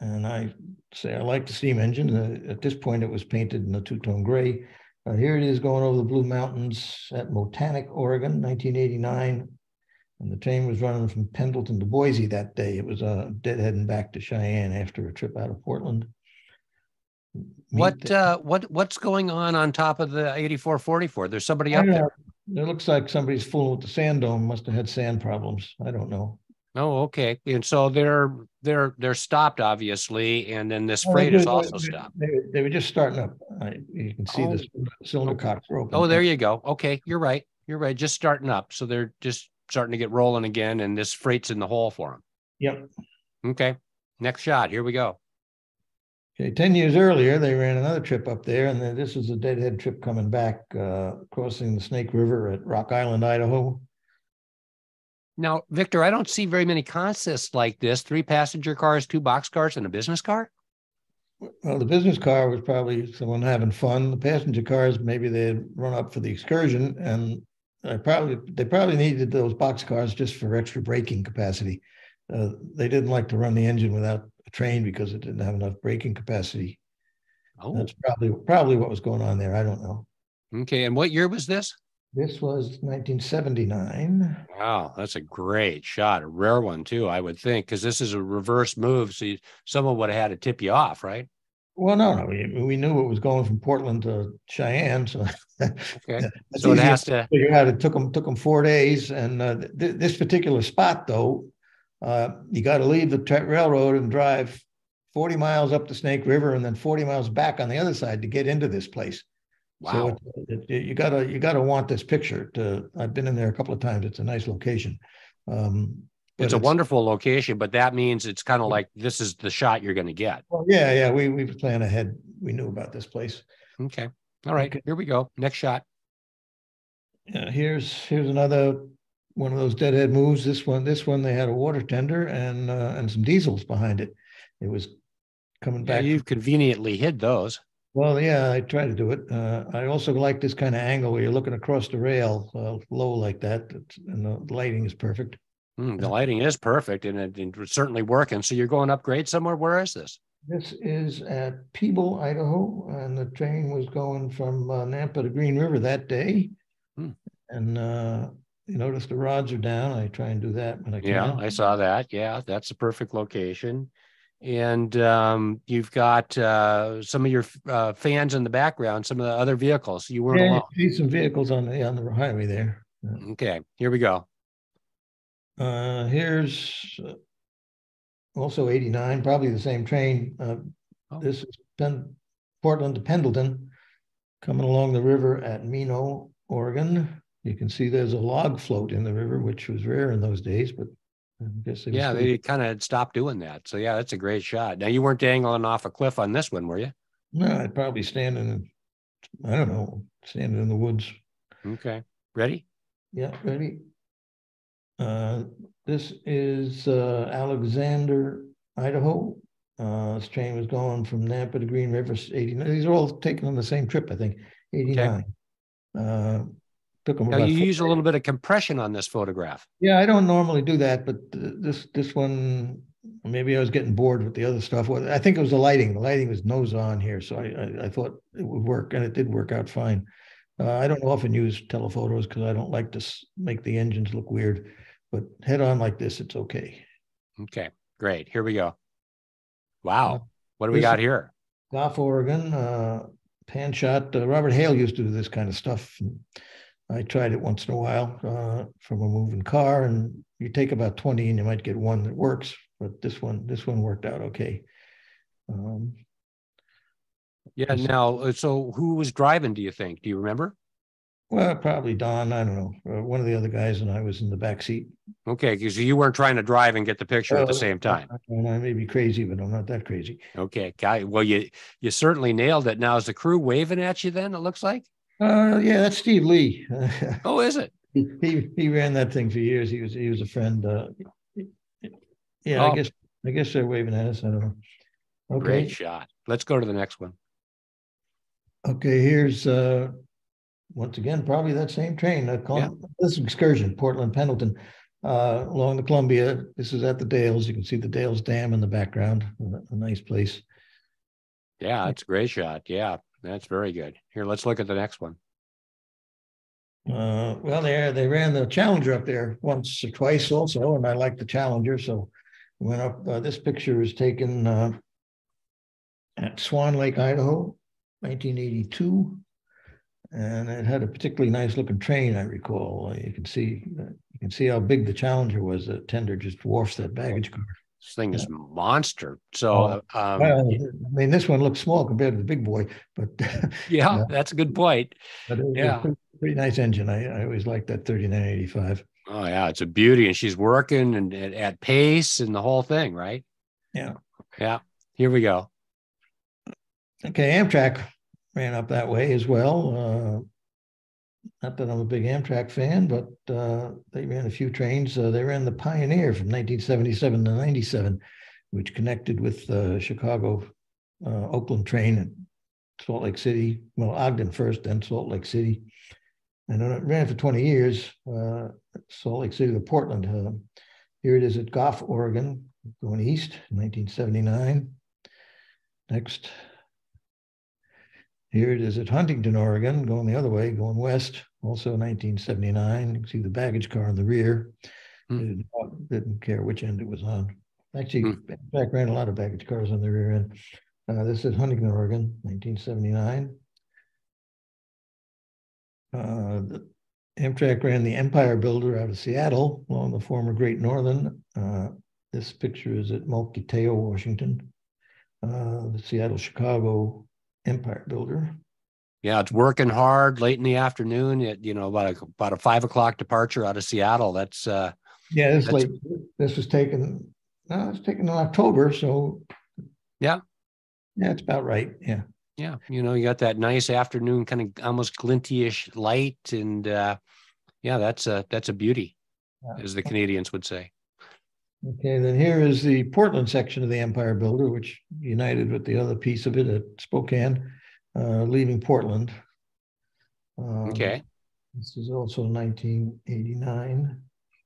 And I say I like the steam engine. Uh, At this point, it was painted in a two-tone gray. Uh, Here it is going over the Blue Mountains at Motanic, Oregon, nineteen eighty-nine. And the train was running from Pendleton to Boise that day. It was uh, deadheading back to Cheyenne after a trip out of Portland. What, uh, what, what's going on on top of the eighty-four forty-four? There's somebody up there. It looks like somebody's fooling with the sand dome, must have had sand problems. I don't know. Oh, okay. And so they're, they're, they're stopped, obviously, and then this freight they- is also they- stopped. They, they were just starting up. I, you can see the cylinder okay. cocks were open. Oh, there you go. Okay, you're right. You're right. Just starting up. So they're just starting to get rolling again and this freight's in the hole for them. Yep. Okay. Next shot. Here we go. Okay, 10 years earlier, they ran another trip up there, and then this is a deadhead trip coming back, uh, crossing the Snake River at Rock Island, Idaho. Now, Victor, I don't see very many consists like this three passenger cars, two box cars, and a business car. Well, the business car was probably someone having fun. The passenger cars, maybe they had run up for the excursion, and I probably they probably needed those box cars just for extra braking capacity. Uh, they didn't like to run the engine without a train because it didn't have enough braking capacity. Oh, That's probably probably what was going on there. I don't know. okay. And what year was this? This was 1979. Wow, that's a great shot, a rare one too, I would think, because this is a reverse move. So you, someone would have had to tip you off, right? Well, no, no, we, we knew it was going from Portland to Cheyenne, so Okay. So it has to to, figure out. It took them took them four days, and uh, th- this particular spot, though, uh, you got to leave the tra- railroad and drive 40 miles up the Snake River, and then 40 miles back on the other side to get into this place. So wow. it, it, you gotta you gotta want this picture. To I've been in there a couple of times. It's a nice location. Um, It's a wonderful location, but that means it's kind of like this is the shot you're going to get. Well, yeah, yeah. We we plan ahead. We knew about this place. Okay. All right. Okay. Here we go. Next shot. Yeah, here's here's another one of those deadhead moves. This one, this one, they had a water tender and uh, and some diesels behind it. It was coming Yeah, back. you've conveniently hid those. Well, yeah, I try to do it. Uh, I also like this kind of angle where you're looking across the rail, uh, low like that, and the lighting is perfect. Hmm, the lighting is perfect and it, it's certainly working. So you're going upgrade somewhere. Where is this? This is at Peeble, Idaho, and the train was going from uh, Nampa to Green River that day. Hmm. And uh, you notice the rods are down. I try and do that when I can. Yeah, I saw that. Yeah, that's a perfect location. And um, you've got uh, some of your uh, fans in the background, some of the other vehicles. You weren't Yeah, alone. see some vehicles on the on the highway there. Okay, here we go. Uh, here's uh, also 89, probably the same train. Uh, Oh. This is Pen- Portland to Pendleton, coming along the river at Mino, Oregon. You can see there's a log float in the river, which was rare in those days, but I guess they Yeah, they kind of stopped doing that. So yeah, that's a great shot. Now you weren't dangling off a cliff on this one, were you? No, I'd probably stand in, I don't know, standing in the woods. Okay, ready? Yeah, ready? Uh, this is uh, Alexander, Idaho. Uh, this train was going from Nampa to Green River, eighty-nine. These are all taken on the same trip, I think, eighty-nine. Uh, took them Now you use a little bit of compression on this photograph. Yeah, I don't normally do that, but th- this this one, maybe I was getting bored with the other stuff. I think it was the lighting. The lighting was nose on here, so I I, I thought it would work, and it did work out fine. Uh, I don't often use telephotos because I don't like to s- make the engines look weird, but head on like this, it's okay. Okay, great. Here we go. Wow, what do we got here? Goff, Oregon, uh, pan shot. Uh, Robert Hale used to do this kind of stuff. I tried it once in a while uh, from a moving car, and you take about twenty, and you might get one that works. But this one, this one worked out okay. Um, Yeah. Now, uh, so who was driving? Do you think? Do you remember? well, probably Don. I don't know. Uh, one of the other guys, and I was in the back seat. Okay, because you weren't trying to drive and get the picture at the Uh, same time. And I may be crazy, but I'm not that crazy. Okay, guy. Well, you you certainly nailed it. Now is the crew waving at you? Then it looks like. Uh, yeah, that's Steve Lee. Oh, is it? he, he ran that thing for years. He was he was a friend. Uh, yeah, Oh. I guess I guess they're waving at us. I don't know. Okay, Great shot. Let's go to the next one. okay. Here's uh, once again probably that same train. Uh, Colum- This excursion, Portland, Pendleton, uh, along the Columbia. This is at the Dalles. You can see the Dalles Dam in the background. A, a nice place. Yeah, it's a great shot. Yeah, that's very good. Here, let's look at the next one. Uh, well, they they ran the Challenger up there once or twice also, and I like the Challenger, so went up. Uh, this picture is taken uh, at Swan Lake, Idaho, 1982, and it had a particularly nice looking train. I recall. You can see you can see how big the Challenger was. The tender just dwarfs that baggage car. This thing is monster. So, um, Well, I mean, this one looks small compared to the big boy, but yeah, yeah. that's a good point. Yeah. pretty, pretty nice engine. I, I always liked that 3985. Oh yeah, it's a beauty, and she's working and, and at pace and the whole thing, right? Yeah. Yeah. Here we go. Okay, Amtrak ran up that way as well. Not that I'm a big Amtrak fan, but uh, they ran a few trains. Uh, they ran the Pioneer from 1977 to 97, which connected with the Chicago uh, Oakland train at Salt Lake City. Well, Ogden first, then Salt Lake City. And it ran for 20 years, uh, Salt Lake City to Portland. Uh, here it is at Goff, Oregon, going east, 1979. Next. Here it is at Huntington, Oregon, going the other way, going west, also 1979. You can see the baggage car in the rear. Hmm. Didn't, didn't, care which end it was on. Actually, hmm. in fact, ran a lot of baggage cars on the rear end. Uh, this is Huntington, Oregon, 1979. Uh, the Amtrak ran the Empire Builder out of Seattle along the former Great Northern. Uh, this picture is at Mukilteo, Washington. Uh, the Seattle Chicago Empire Builder. Yeah, it's working hard late in the afternoon. At, you know, about a, about a five o'clock departure out of Seattle. That's uh, yeah, this late. This was taken. No, it's taken in October. So yeah, yeah, it's about right. Yeah. Yeah, you know, you got that nice afternoon, kind of almost glinty-ish light, and uh, yeah, that's a that's a beauty, yeah. as the Canadians would say. Okay, then here is the Portland section of the Empire Builder, which united with the other piece of it at Spokane, uh, leaving Portland. Um, okay. This is also 1989.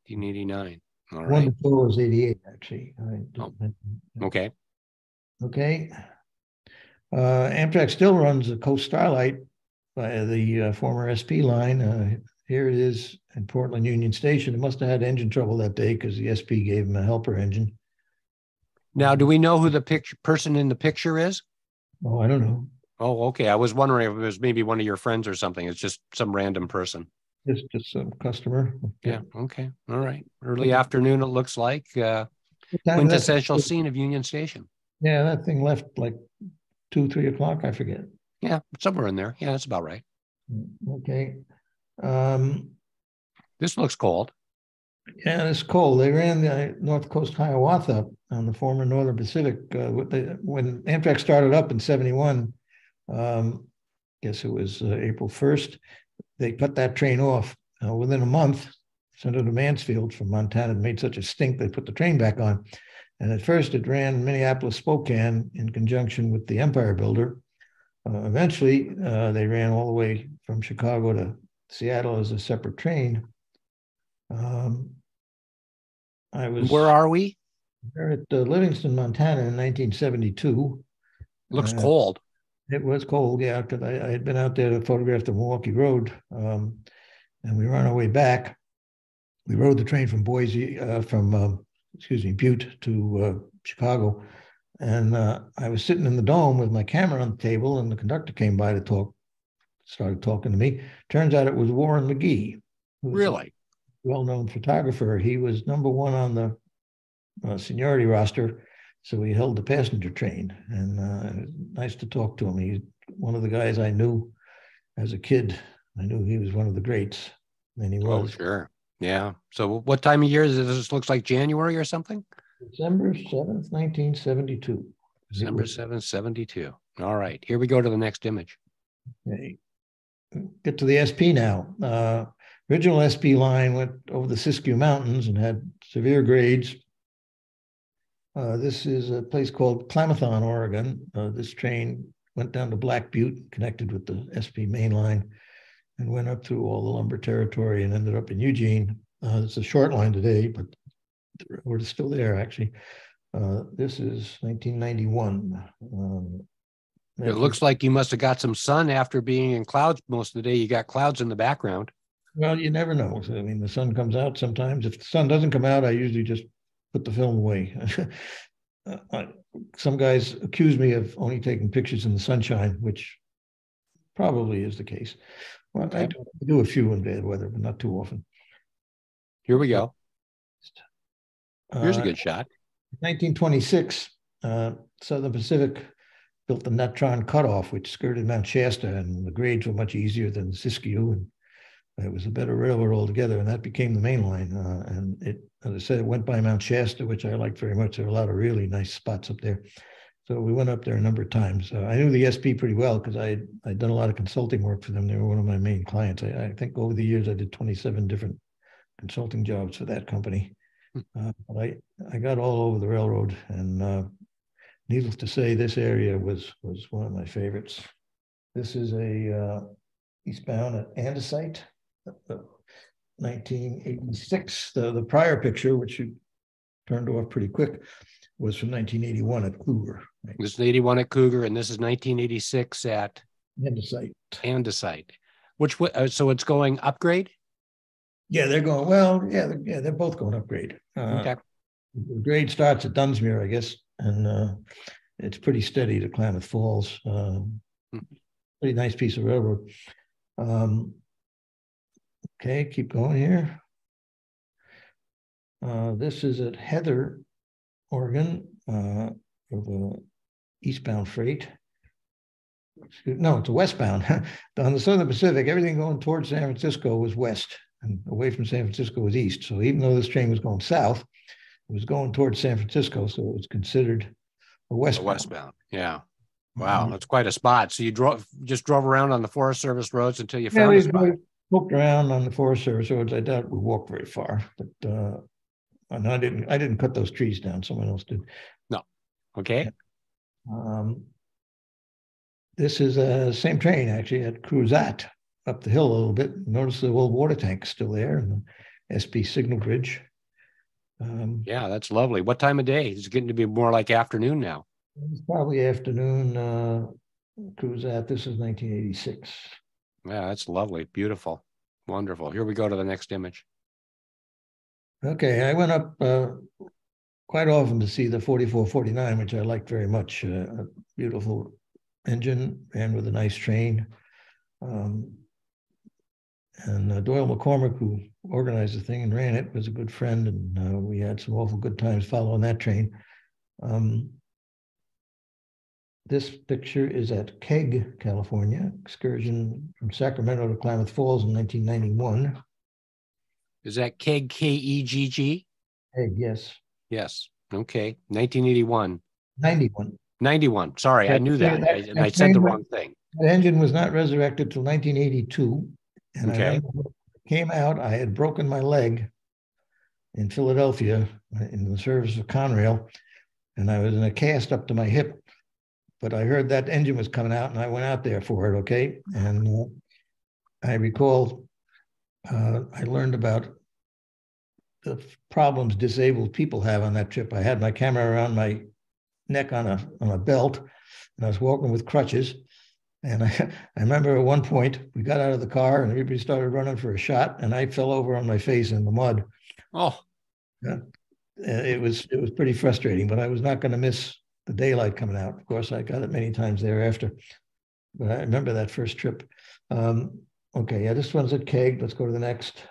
1989. All right. One before was 88, actually. Oh. Okay. Okay. Uh, Amtrak still runs the Coast Starlight by the uh, former SP line. Here it is in Portland Union Station. It must have had engine trouble that day because the SP gave him a helper engine. Now, do we know who the picture person in the picture is? Oh, I don't know. Oh, okay. I was wondering if it was maybe one of your friends or something. It's just some random person. Just just some customer. Yeah. Okay. All right. Early afternoon. It looks like uh, quintessential scene of Union Station. Yeah, that thing left like two, three o'clock. I forget. Yeah, somewhere in there. Yeah, that's about right. Okay. Um, this looks cold. Yeah, it's cold. They ran the North Coast Hiawatha on the former Northern Pacific. Uh, when Amtrak started up in 71, um, I guess it was uh, April 1st, they cut that train off. Uh, within a month, Senator Mansfield from Montana made such a stink, they put the train back on. And at first, it ran Minneapolis Spokane in conjunction with the Empire Builder. Uh, eventually, uh, they ran all the way from Chicago to Seattle as a separate train. Um, I was. Where are we? We're at uh, Livingston, Montana in 1972. Looks uh, cold. It was cold, yeah, because I, I, had been out there to photograph the Milwaukee Road. Um, and we were on our way back. We rode the train from Boise, uh, from, um, excuse me, Butte to uh, Chicago. And uh, I was sitting in the dome with my camera on the table, and the conductor came by to talk started talking to me. Turns out it was Warren McGee. Really? Well-known photographer. He was number one on the uh, seniority roster, so he held the passenger train. And uh, nice to talk to him. He's one of the guys I knew as a kid. I knew he was one of the greats, and he oh, was. Oh, sure. Yeah. So, what time of year is this? This looks like January or something. December seventh, nineteen seventy-two. December seventh, seventy-two. All right. Here we go to the next image. Okay get to the SP now. Uh, original SP line went over the Siskiyou Mountains and had severe grades. Uh, this is a place called Klamathon, Oregon. Uh, this train went down to Black Butte, connected with the SP main line, and went up through all the lumber territory and ended up in Eugene. Uh, it's a short line today, but we're still there actually. Uh, this is 1991. Um, it looks like you must have got some sun after being in clouds most of the day. You got clouds in the background. Well, you never know. I mean, the sun comes out sometimes. If the sun doesn't come out, I usually just put the film away. uh, some guys accuse me of only taking pictures in the sunshine, which probably is the case. Well, okay. I, do, I do a few in bad weather, but not too often. Here we go. Here's uh, a good shot. 1926, uh, Southern Pacific built the Natron cutoff, which skirted Mount Shasta, and the grades were much easier than Siskiyou. And It was a better railroad altogether, and that became the main line. Uh, and it, as I said, it went by Mount Shasta, which I liked very much. There were a lot of really nice spots up there. So we went up there a number of times. Uh, I knew the SP pretty well because I I'd done a lot of consulting work for them. They were one of my main clients. I, I think over the years I did 27 different consulting jobs for that company. Hmm. Uh, but I I got all over the railroad, and uh, needless to say, this area was was one of my favorites. This is a uh, eastbound at Andesite, 1986. The the prior picture, which you turned off pretty quick, was from 1981 at Cougar. This is 81 at Cougar, and this is 1986 at Andesite. Andesite. Which uh, so it's going upgrade? Yeah, they're going well. Yeah, they're, yeah, they're both going upgrade. Uh, okay. The grade starts at Dunsmuir, I guess, and uh, it's pretty steady to Klamath Falls. Um, hmm. Pretty nice piece of railroad. Um, okay, keep going here. Uh, this is at Heather Oregon uh, for the eastbound freight. No, it's a westbound. On the Southern Pacific, everything going towards San Francisco was west, and away from San Francisco was east. So even though this train was going south, was going towards San Francisco, so it was considered a westbound. A westbound, yeah. Wow, mm-hmm. that's quite a spot. So you drove just drove around on the Forest Service roads until you found yeah, a spot. Walked around on the Forest Service roads. I doubt we walked very far, but uh, and I didn't. I didn't cut those trees down. Someone else did. No. Okay. Um, this is the same train actually at Cruzatte up the hill a little bit. Notice the old water tank still there and the SP signal bridge. Um, yeah, that's lovely. What time of day? It's getting to be more like afternoon now. It's probably afternoon. Uh, Cruzatte. This is 1986. Yeah, that's lovely. Beautiful. Wonderful. Here we go to the next image. Okay, I went up uh, quite often to see the 4449, which I liked very much. Uh, a beautiful engine and with a nice train. Um, and uh, Doyle McCormick, who organized the thing and ran it, was a good friend, and uh, we had some awful good times following that train. Um, this picture is at Kegg, California, excursion from Sacramento to Klamath Falls in 1991. Is that Kegg, K E G G? Kegg, yes. Yes. Okay. 1981. 91. 91. Sorry, that, I knew that. that I, and I said the wrong thing. The engine was not resurrected till 1982. And okay. I came out, I had broken my leg in Philadelphia in the service of Conrail, and I was in a cast up to my hip. But I heard that engine was coming out, and I went out there for it. Okay, and uh, I recall uh, I learned about the problems disabled people have on that trip. I had my camera around my neck on a on a belt, and I was walking with crutches. And I, I remember at one point we got out of the car and everybody started running for a shot, and I fell over on my face in the mud. Oh, yeah. It was it was pretty frustrating, but I was not going to miss the daylight coming out. Of course, I got it many times thereafter, but I remember that first trip. Um, Okay, yeah, this one's at Kegg. Let's go to the next.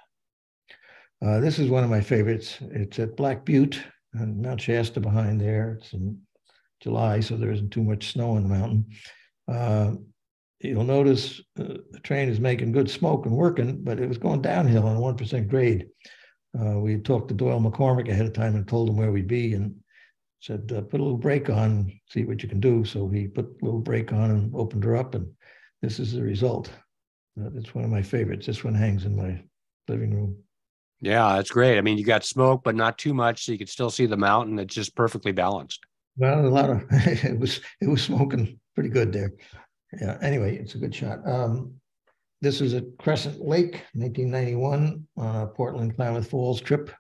Uh, this is one of my favorites. It's at Black Butte and Mount Shasta behind there. It's in July, so there isn't too much snow on the mountain. Uh, you'll notice uh, the train is making good smoke and working, but it was going downhill on a 1% grade. Uh, we talked to Doyle McCormick ahead of time and told him where we'd be and said, uh, put a little brake on, see what you can do. So he put a little brake on and opened her up, and this is the result. Uh, it's one of my favorites. This one hangs in my living room. Yeah, that's great. I mean, you got smoke, but not too much, so you can still see the mountain. It's just perfectly balanced. Well, a lot of it was it was smoking pretty good there. Yeah. Anyway, it's a good shot. Um, this is at Crescent Lake, 1991, on a Portland Klamath Falls trip.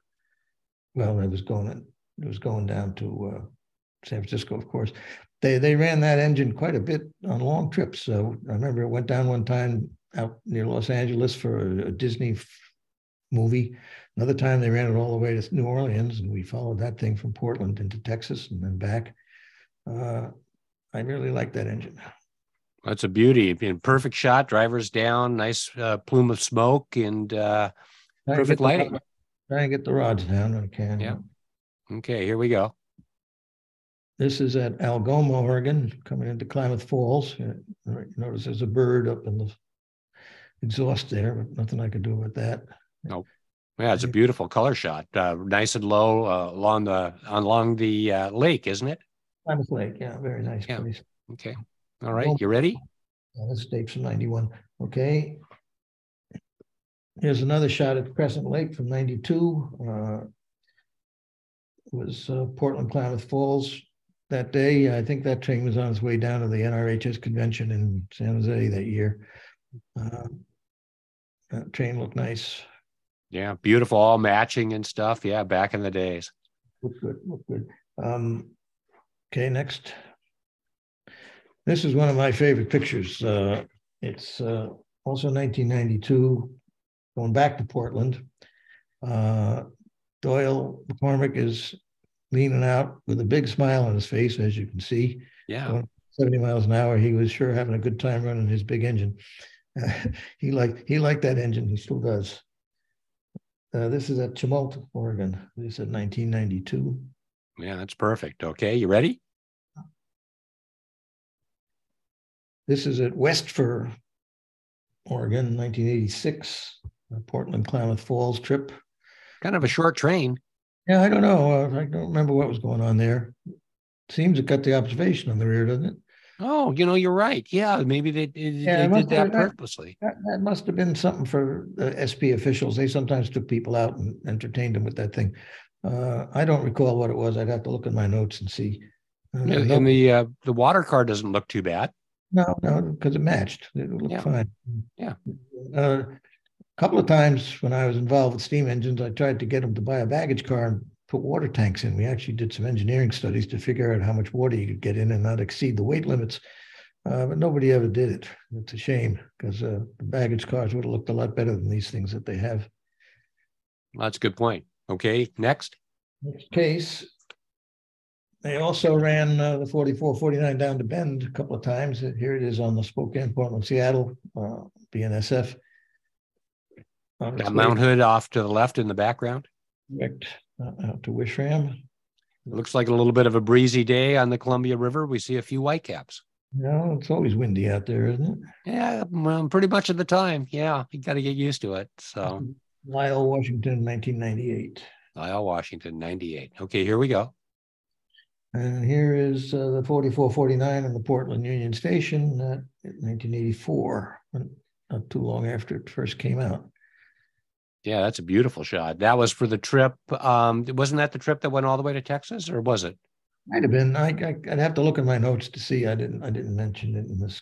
Well, I was going it was going down to uh, San Francisco, of course. They they ran that engine quite a bit on long trips. So I remember it went down one time out near Los Angeles for a, a Disney movie. Another time they ran it all the way to New Orleans, and we followed that thing from Portland into Texas and then back. Uh, I really like that engine. That's a beauty. In perfect shot, drivers down, nice uh, plume of smoke, and uh, perfect lighting. Try and get the rods down when I can. Yeah. Okay, here we go. This is at Algoma, Oregon, coming into Klamath Falls. Notice there's a bird up in the exhaust there, but nothing I could do about that. Nope. Yeah, it's a beautiful color shot. Uh, nice and low uh, along the along the uh, lake, isn't it? Klamath Lake, yeah, very nice Yeah. place. Okay. All right. You ready? Yeah, this dates from ninety-one, okay. Here's another shot at Crescent Lake from ninety-two. uh, Was uh, Portland Klamath Falls that day. I think that train was on its way down to the NRHS convention in San Jose that year. Uh, That train looked nice, Yeah, beautiful, all matching and stuff. Yeah, back in the days. looked good, looked good. Um, okay, next. This is one of my favorite pictures. Uh, it's uh, also nineteen ninety-two, going back to Portland. Uh, Doyle McCormick is leaning out with a big smile on his face, as you can see. Yeah. Well, 70 miles an hour. He was sure having a good time running his big engine. he liked he liked that engine. He still does. Uh, this is at Tumult, Oregon. This is at 1992. Yeah, that's perfect. Okay, you ready? This is at Westfir, Oregon, 1986. a Portland Klamath Falls trip. Kind of a short train. Yeah, I don't know. Uh, I don't remember what was going on there. Seems it got the observation on the rear, doesn't it? Oh, you know, you're right. Yeah, maybe they, they, Yeah, they did that purposely. That, that must have been something for the SP officials. They sometimes took people out and entertained them with that thing. Uh, I don't recall what it was. I'd have to look in my notes and see. And and the uh, the water car doesn't look too bad. No, no, because it matched. It looked Yeah. fine. Yeah. Uh, a couple of times when I was involved with steam engines, I tried to get them to buy a baggage car and put water tanks in. We actually did some engineering studies to figure out how much water you could get in and not exceed the weight limits. Uh, but nobody ever did it. It's a shame because uh, the baggage cars would have looked a lot better than these things that they have. That's a good point. Okay, next. Next case. They also ran uh, the 44, 49 down to Bend a couple of times. Here it is on the Spokane, Portland, Seattle, uh, BNSF. Its That Mount Hood off to the left in the background. Direct uh, out to Wishram. It looks like a little bit of a breezy day on the Columbia River. We see a few whitecaps. No, it's always windy out there, isn't it? Yeah, well, pretty much of the time. Yeah, you got to get used to it. So, Lyle, Washington, 1998. Lyle, Washington, 98. Okay, here we go. And here is uh, the 4449 in the Portland Union Station, uh, in 1984, not too long after it first came out. Yeah, that's a beautiful shot. That was for the trip. Um, wasn't that the trip that went all the way to Texas, or was it? Might have been. I, I I'd have to look in my notes to see. I didn't I didn't mention it in this.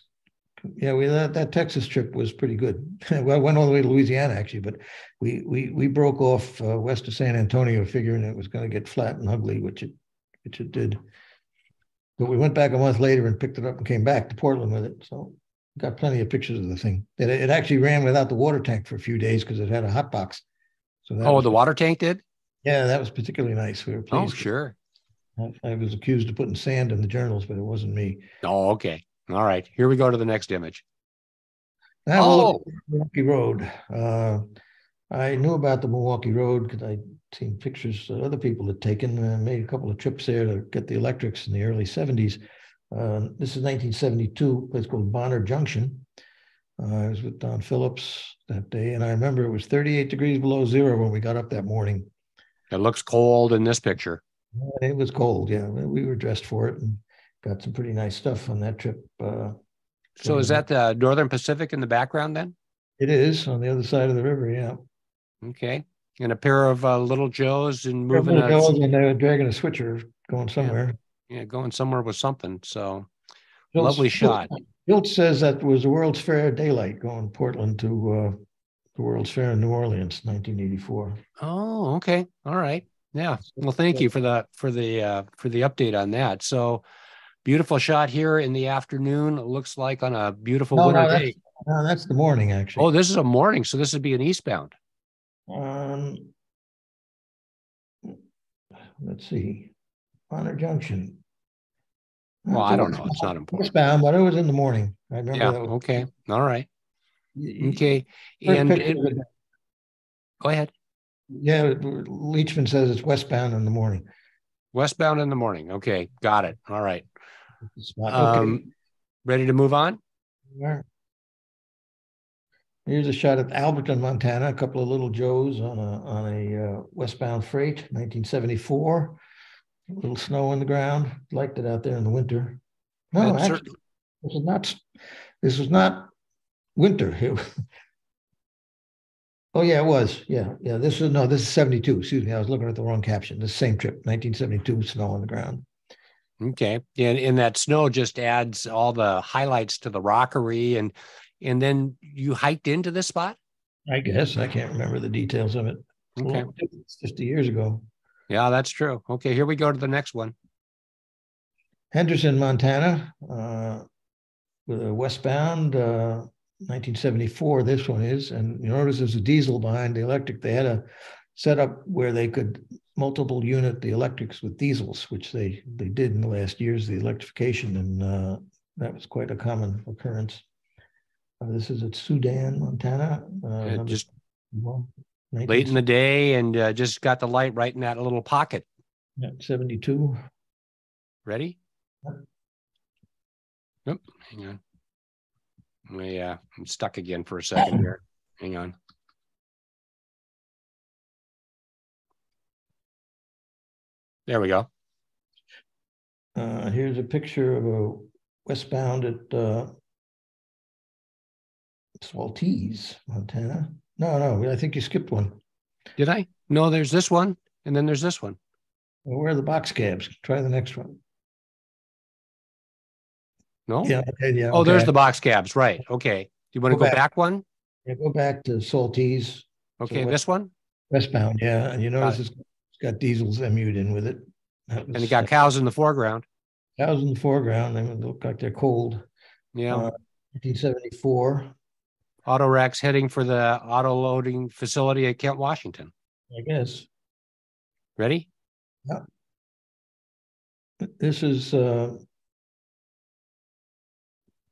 Yeah, we that, that Texas trip was pretty good. well, I went all the way to Louisiana actually, but we we we broke off uh, west of San Antonio, figuring it was going to get flat and ugly, which it which it did. But we went back a month later and picked it up and came back to Portland with it. So got plenty of pictures of the thing. It, it actually ran without the water tank for a few days because it had a hot box. So that Oh, was, the water tank did. yeah, that was particularly nice. We were pleased. Oh, sure. I, I was accused of putting sand in the journals, but it wasn't me. Oh, okay. All right. Here we go to the next image. Now Oh. Milwaukee Road. Uh, I knew about the Milwaukee Road because I'd seen pictures that other people had taken and made a couple of trips there to get the electrics in the early 70s. Uh, this is 1972, a place called Bonner Junction. Uh, I was with Don Phillips that day, and I remember it was 38 degrees below zero when we got up that morning. It looks cold in this picture. It was cold, yeah. We were dressed for it and got some pretty nice stuff on that trip. Uh, So is that the Northern Pacific in the background then? it is on the other side of the river, yeah. Okay. And a pair of uh, little Joes and moving of a, and they were dragging a switcher going somewhere. yeah, going somewhere with something. So lovely shot. Bilt says that was the World's Fair daylight going Portland to uh, the World's Fair in New Orleans, 1984. Oh, okay. All right. Yeah. Well, thank you for the for the uh for the update on that. So beautiful shot here in the afternoon. It looks like on a beautiful No, winter no, day. No, that's the morning actually. Oh, this is a morning, so this would be an eastbound. Um, let's see, Bonner Junction. Well, I don't know. It's not important. Westbound, but it was in the morning. I remember. Yeah. was- Okay. All right. Okay. first And it, of the day. go ahead. Yeah, Leachman says it's westbound in the morning. Westbound in the morning. Okay. Got it. All right. Spot. Okay. Um, ready to move on? Yeah. Here's a shot at Alberton, Montana, a couple of little Joes on a, on a uh, westbound freight, 1974. A little snow on the ground. Liked it out there in the winter. No, actually, this was not, this was not winter. Was- Oh, yeah, it was. Yeah, yeah. This is, no, this is 72. Excuse me. I was looking at the wrong caption. The same trip, 1972, snow on the ground. Okay. And, and that snow just adds all the highlights to the rockery and and then you hiked into this spot? I guess. I can't remember the details of it. Okay. Well, it's 50 years ago. Yeah, that's true. Okay, here we go to the next one. Henderson, Montana, uh, westbound, uh, 1974. This one is, and you notice there's a diesel behind the electric. They had a setup where they could multiple unit the electrics with diesels, which they they did in the last years, the electrification, and uh, that was quite a common occurrence. Uh, this is at Sudan, Montana. Uh, Uh, just 21, late in the day and uh, just got the light right in that little pocket. Seventy-two. Ready? Yep. Yep. Hang on. Yeah, I'm stuck again for a second here. Hang on. There we go. Uh, here's a picture of a westbound at uh, Saltese, Montana. No, no, I think you skipped one. Did I? No, there's this one, and then there's this one. Well, where are the box cabs? Try the next one. No? Yeah, okay, yeah. Oh, there's the box cabs, right? Okay. Do you want to Go go back. back one? Yeah, go back to Saltese Okay, what- this one? westbound, yeah, and you notice it's it's got diesels MU'd in with it. That And you got cows in the foreground. cows in the foreground. They look like they're cold. Yeah. Uh, 1974, Auto racks heading for the auto loading facility at Kent, Washington. I guess. Ready? Yeah. This is uh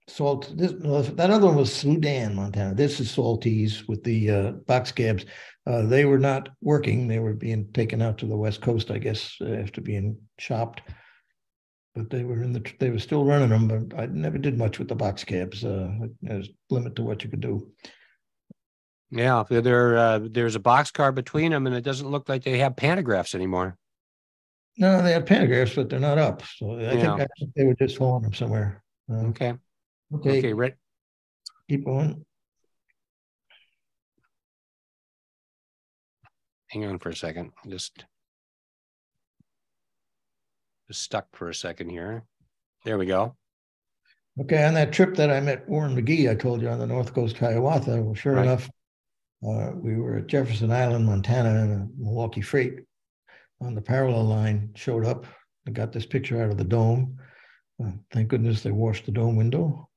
Salt, this, no, that other one was Sudan, Montana. This is Saltese with the uh, box cabs. Uh, they were not working. They were being taken out to the west coast, I guess, uh, after being shopped. But they were in the, they were still running them, but I never did much with the box cabs. Uh, there's limit to what you could do. Yeah, there- uh, there's a box car between them and it doesn't look like they have pantographs anymore. No, they have pantographs, but they're not up. So I think, I think they were just hauling them somewhere. Uh, Okay, okay, okay, right. keep going. Hang on for a second, just. Stuck for a second here. There we go. Okay, on that trip that I met Warren McGee, I told you on the North Coast Hiawatha, well, sure Right. enough, uh, we were at Jefferson Island, Montana, and a Milwaukee freight on the parallel line showed up. I got this picture out of the dome. Uh, thank goodness they washed the dome window.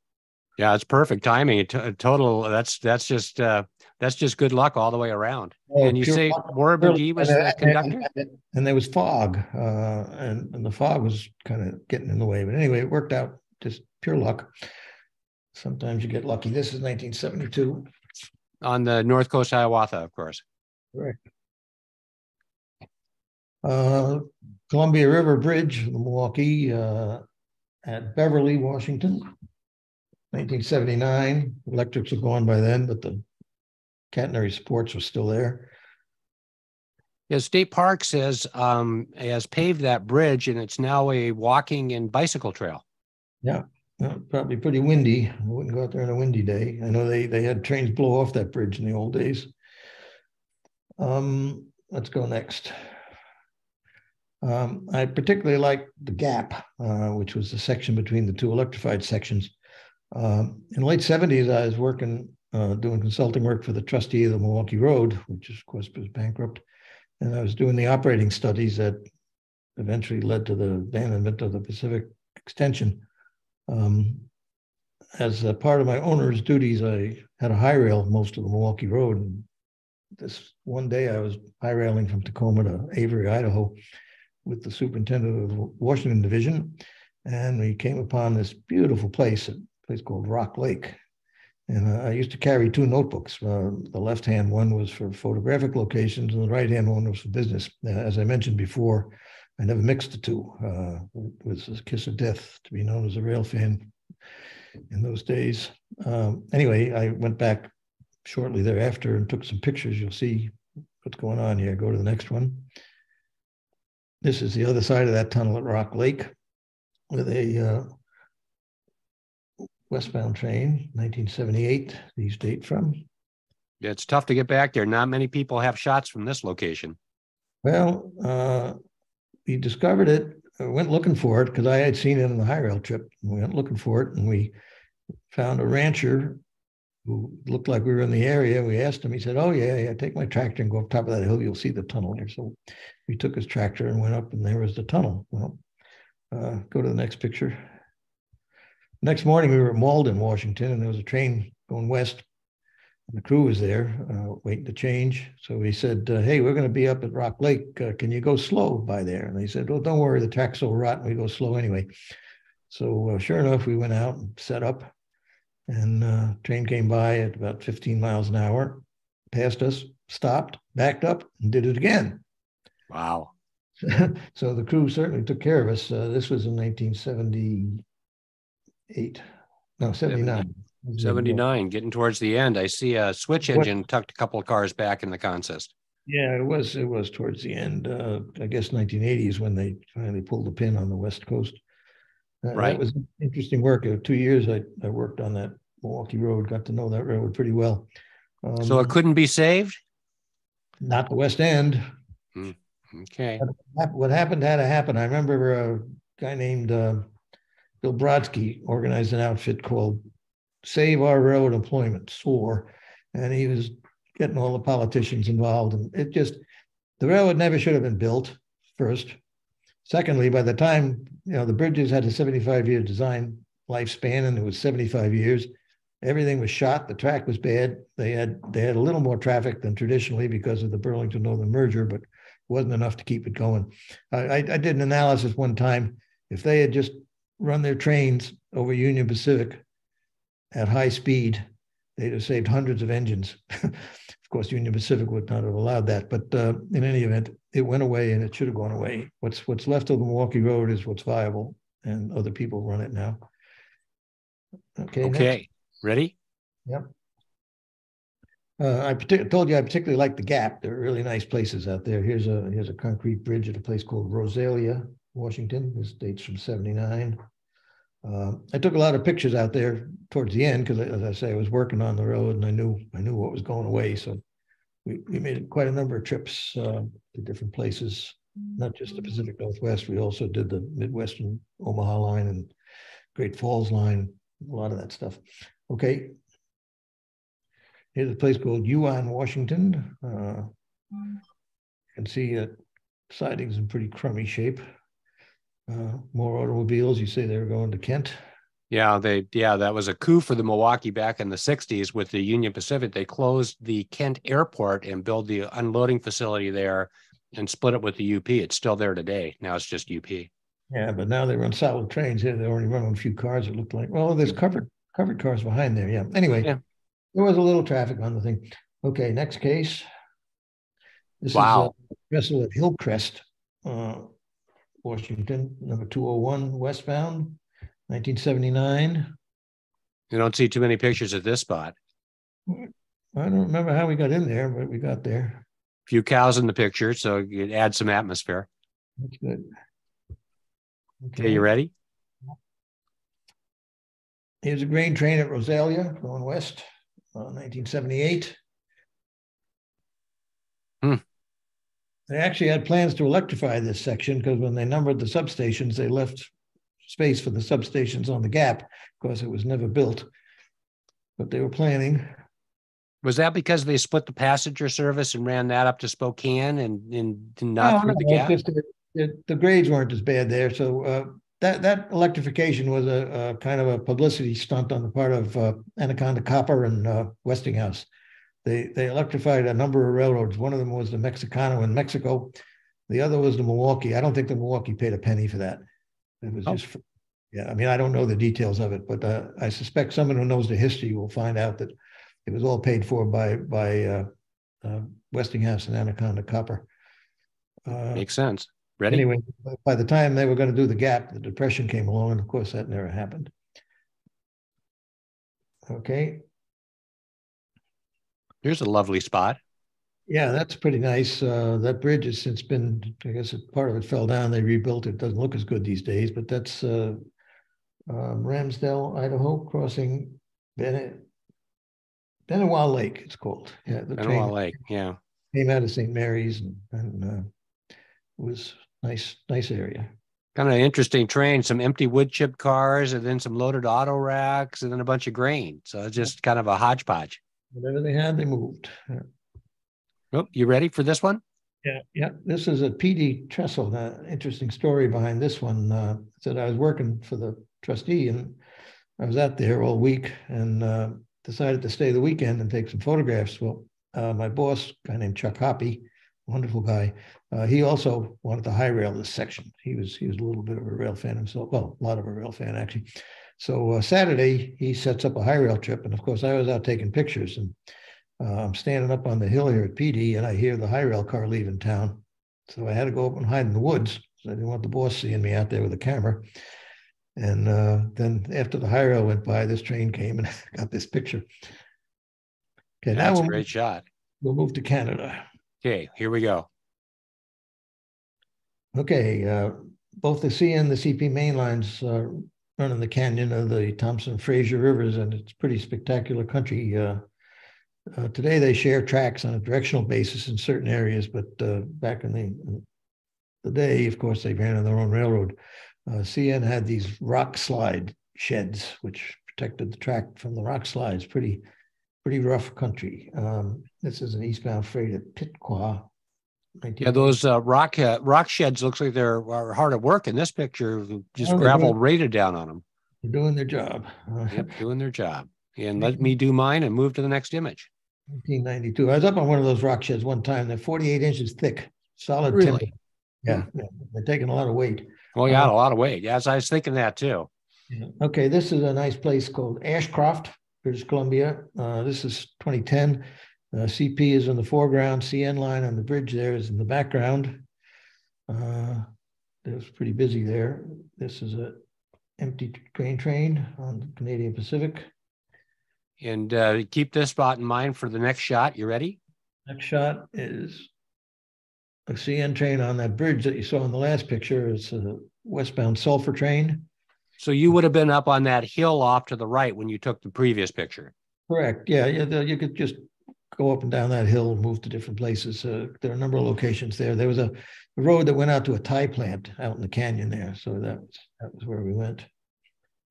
Yeah, it's perfect timing. To- total, that's, that's just, uh, that's just good luck all the way around. And you say luck. Warren McGee was and- the conductor? and- And there was fog, uh, and, and the fog was kind of getting in the way. But anyway, it worked out just pure luck. Sometimes you get lucky. This is 1972. On the North Coast Hiawatha, of course. Right. Uh, Columbia River Bridge, Milwaukee, uh, at Beverly, Washington. Nineteen seventy-nine, electrics were gone by then, but the catenary supports were still there. Yeah, State Park says, um, has paved that bridge and it's now a walking and bicycle trail. Uh, Probably pretty windy. I wouldn't go out there on a windy day. I know they, they had trains blow off that bridge in the old days. Um, let's go next. Um, I particularly like the gap, uh, which was the section between the two electrified sections. Um, in the late seventies, I was working, uh, doing consulting work for the trustee of the Milwaukee Road, which of course was bankrupt. And I was doing the operating studies that eventually led to the abandonment of the Pacific Extension. Um, as a part of my owner's duties, I had a high rail most of the Milwaukee Road. And this one day I was high railing from Tacoma to Avery, Idaho with the superintendent of the Washington Division. And we came upon this beautiful place, a place called Rock Lake. And uh, I used to carry two notebooks. Uh, the left hand one was for photographic locations, and the right hand one was for business. Uh, as I mentioned before, I never mixed the two. Uh, it was a kiss of death to be known as a rail fan in those days. Um, anyway, I went back shortly thereafter and took some pictures. You'll see what's going on here. Go to the next one. This is the other side of that tunnel at Rock Lake with a uh, westbound train, 1978. These date from. Yeah, it's tough to get back there. Not many people have shots from this location. Well, uh, we discovered it. I went looking for it because I had seen it on the high rail trip. We went looking for it, and we found a rancher who looked like we were in the area. We asked him. He said, "Oh yeah, yeah. Take my tractor and go up top of that hill. You'll see the tunnel there." So we took his tractor and went up, and there was the tunnel. Well, uh, go to the next picture. Next morning, we were at Malden, Washington, and there was a train going west. And the crew was there uh, waiting to change. So we said, uh, Hey, we're going to be up at Rock Lake. Uh, can you go slow by there? And they said, Well, don't worry, the track's so rotten, we go slow anyway. So uh, sure enough, we went out and set up, and uh, train came by at about 15 miles an hour, passed us, stopped, backed up, and did it again. Wow. so the crew certainly took care of us. Uh, this was in 1978, no, 79. 79, getting towards the end. I see a switch engine what? tucked a couple of cars back in the consist. Yeah, it was it was towards the end. Uh, I guess 1980s when they finally pulled the pin on the West Coast. Uh, right. That was interesting work. Uh, two years I, I worked on that Milwaukee Road, got to know that road pretty well. Um, so it couldn't be saved? Not the West End. Hmm. Okay. What happened had to happen. I remember a guy named uh, Bill Brodsky organized an outfit called Save Our Railroad Employment, SOAR, and he was getting all the politicians involved. And it just, the railroad never should have been built, first. Secondly, by the time, you know, the bridges had a 75 year design lifespan and it was 75 years, everything was shot. The track was bad. They had they had a little more traffic than traditionally because of the Burlington Northern merger, but it wasn't enough to keep it going. I, I, did an analysis one time. If they had just run their trains over Union Pacific at high speed, they'd have saved hundreds of engines. of course, Union Pacific would not have allowed that. But uh, in any event, it went away and it should have gone away. What's what's left of the Milwaukee Road is what's viable, and other people run it now. Okay. Okay. Next. Ready? Yep. Uh, I partic- told you I particularly like the Gap. There are really nice places out there. Here's a here's a concrete bridge at a place called Rosalia, Washington. This dates from '79. Uh, I took a lot of pictures out there towards the end because, as I say, I was working on the road and I knew I knew what was going away. So we, we made quite a number of trips uh, to different places, not just the Pacific Northwest. We also did the Midwestern Omaha line and Great Falls line, a lot of that stuff. Okay, Here's a place called Huon, Washington. Uh, you can see uh, siding's in pretty crummy shape. Uh, more automobiles. You say they were going to Kent. Yeah, they yeah, that was a coup for the Milwaukee back in the 60s with the Union Pacific. They closed the Kent airport and built the unloading facility there and split it with the UP. It's still there today. Now it's just UP. Yeah, but now they run solid trains here. They only run on a few cars, it looked like. Well, there's covered covered cars behind there. Yeah. Anyway, yeah. There was a little traffic on the thing. Okay, next case. This wow. is a vessel at Hillcrest, uh, Washington, number 201 westbound, 1979. You don't see too many pictures at this spot. I don't remember how we got in there, but we got there. A few cows in the picture, so it adds some atmosphere. That's good. Okay, okay you ready? Here's a grain train at Rosalia going west. Uh, 1978. They actually had plans to electrify this section because when they numbered the substations, they left space for the substations on the gap because it was never built. But they were planning. Was that because they split the passenger service and ran that up to Spokane and, and not no, through no, the gap? Just, it, the grades weren't as bad there. So uh, that that electrification was a, a, kind of a publicity stunt on the part of uh, Anaconda Copper and uh, Westinghouse. They they electrified a number of railroads. One of them was the Mexicano in Mexico. The other was the Milwaukee. I don't think the Milwaukee paid a penny for that. It was oh. just, yeah. I mean, I don't know the details of it, but uh, I suspect someone who knows the history will find out that it was all paid for by by uh, uh, Westinghouse and Anaconda Copper. Uh, Makes sense. Ready? Anyway, by the time they were going to do the gap, the depression came along, and of course that never happened. Okay. Here's a lovely spot. Yeah, that's pretty nice. Uh, that bridge has since been, I guess, part of it fell down. They rebuilt it. Doesn't look as good these days, but that's uh, um, Ramsdell, Idaho, crossing Bennett, Benewah Lake. It's called. Yeah, the Benewah Lake. Yeah, came out of St. Maries and, and uh, was nice, nice area. Kind of interesting train. Some empty wood chip cars, and then some loaded auto racks, and then a bunch of grain. So it's just kind of a hodgepodge. Whatever they had, they moved. Oh, you ready for this one? Yeah, yeah. This is a PD Trestle. The interesting story behind this one. Uh, said I was working for the trustee, and I was out there all week, and uh, decided to stay the weekend and take some photographs. Well, uh, my boss, guy named Chuck Hoppy, wonderful guy, uh, he also wanted to high rail this section. He was he was a little bit of a rail fan himself. Well, a lot of a rail fan actually. So uh, Saturday he sets up a high rail trip, and of course I was out taking pictures and uh, I'm standing up on the hill here at PD and I hear the high rail car leaving town. So I had to go up and hide in the woods. I didn't want the boss seeing me out there with a camera. And uh, then after the high rail went by, this train came and got this picture. Okay, that's we'll, a great shot. We'll move to Canada. Okay, here we go. Okay, uh, both the C and the CP main lines in the canyon of the Thompson Fraser rivers, and it's pretty spectacular country. Uh, uh, today, they share tracks on a directional basis in certain areas, but uh, back in the, the day, of course, they ran on their own railroad. Uh, CN had these rock slide sheds, which protected the track from the rock slides. Pretty, pretty rough country. Um, this is an eastbound freight at Piqua. Yeah, those uh, rock uh, rock sheds looks like they're are hard at work in this picture. Just oh, gravel doing, rated down on them. They're doing their job. yep, doing their job. And let me do mine and move to the next image. 1992. I was up on one of those rock sheds one time. They're 48 inches thick, solid really? timber. Yeah, yeah, they're taking a lot of weight. Well, yeah, um, a lot of weight. Yes, I was thinking that too. Yeah. Okay, this is a nice place called Ashcroft, British Columbia. Uh, this is 2010. Uh, CP is in the foreground. CN line on the bridge there is in the background. Uh, it was pretty busy there. This is a empty grain train on the Canadian Pacific. And uh, keep this spot in mind for the next shot. You ready? Next shot is a CN train on that bridge that you saw in the last picture. It's a westbound sulfur train. So you would have been up on that hill off to the right when you took the previous picture. Correct. Yeah, yeah. You could just go up and down that hill move to different places. Uh, there are a number of locations there. There was a, a, road that went out to a tie plant out in the canyon there. So that was, that was where we went.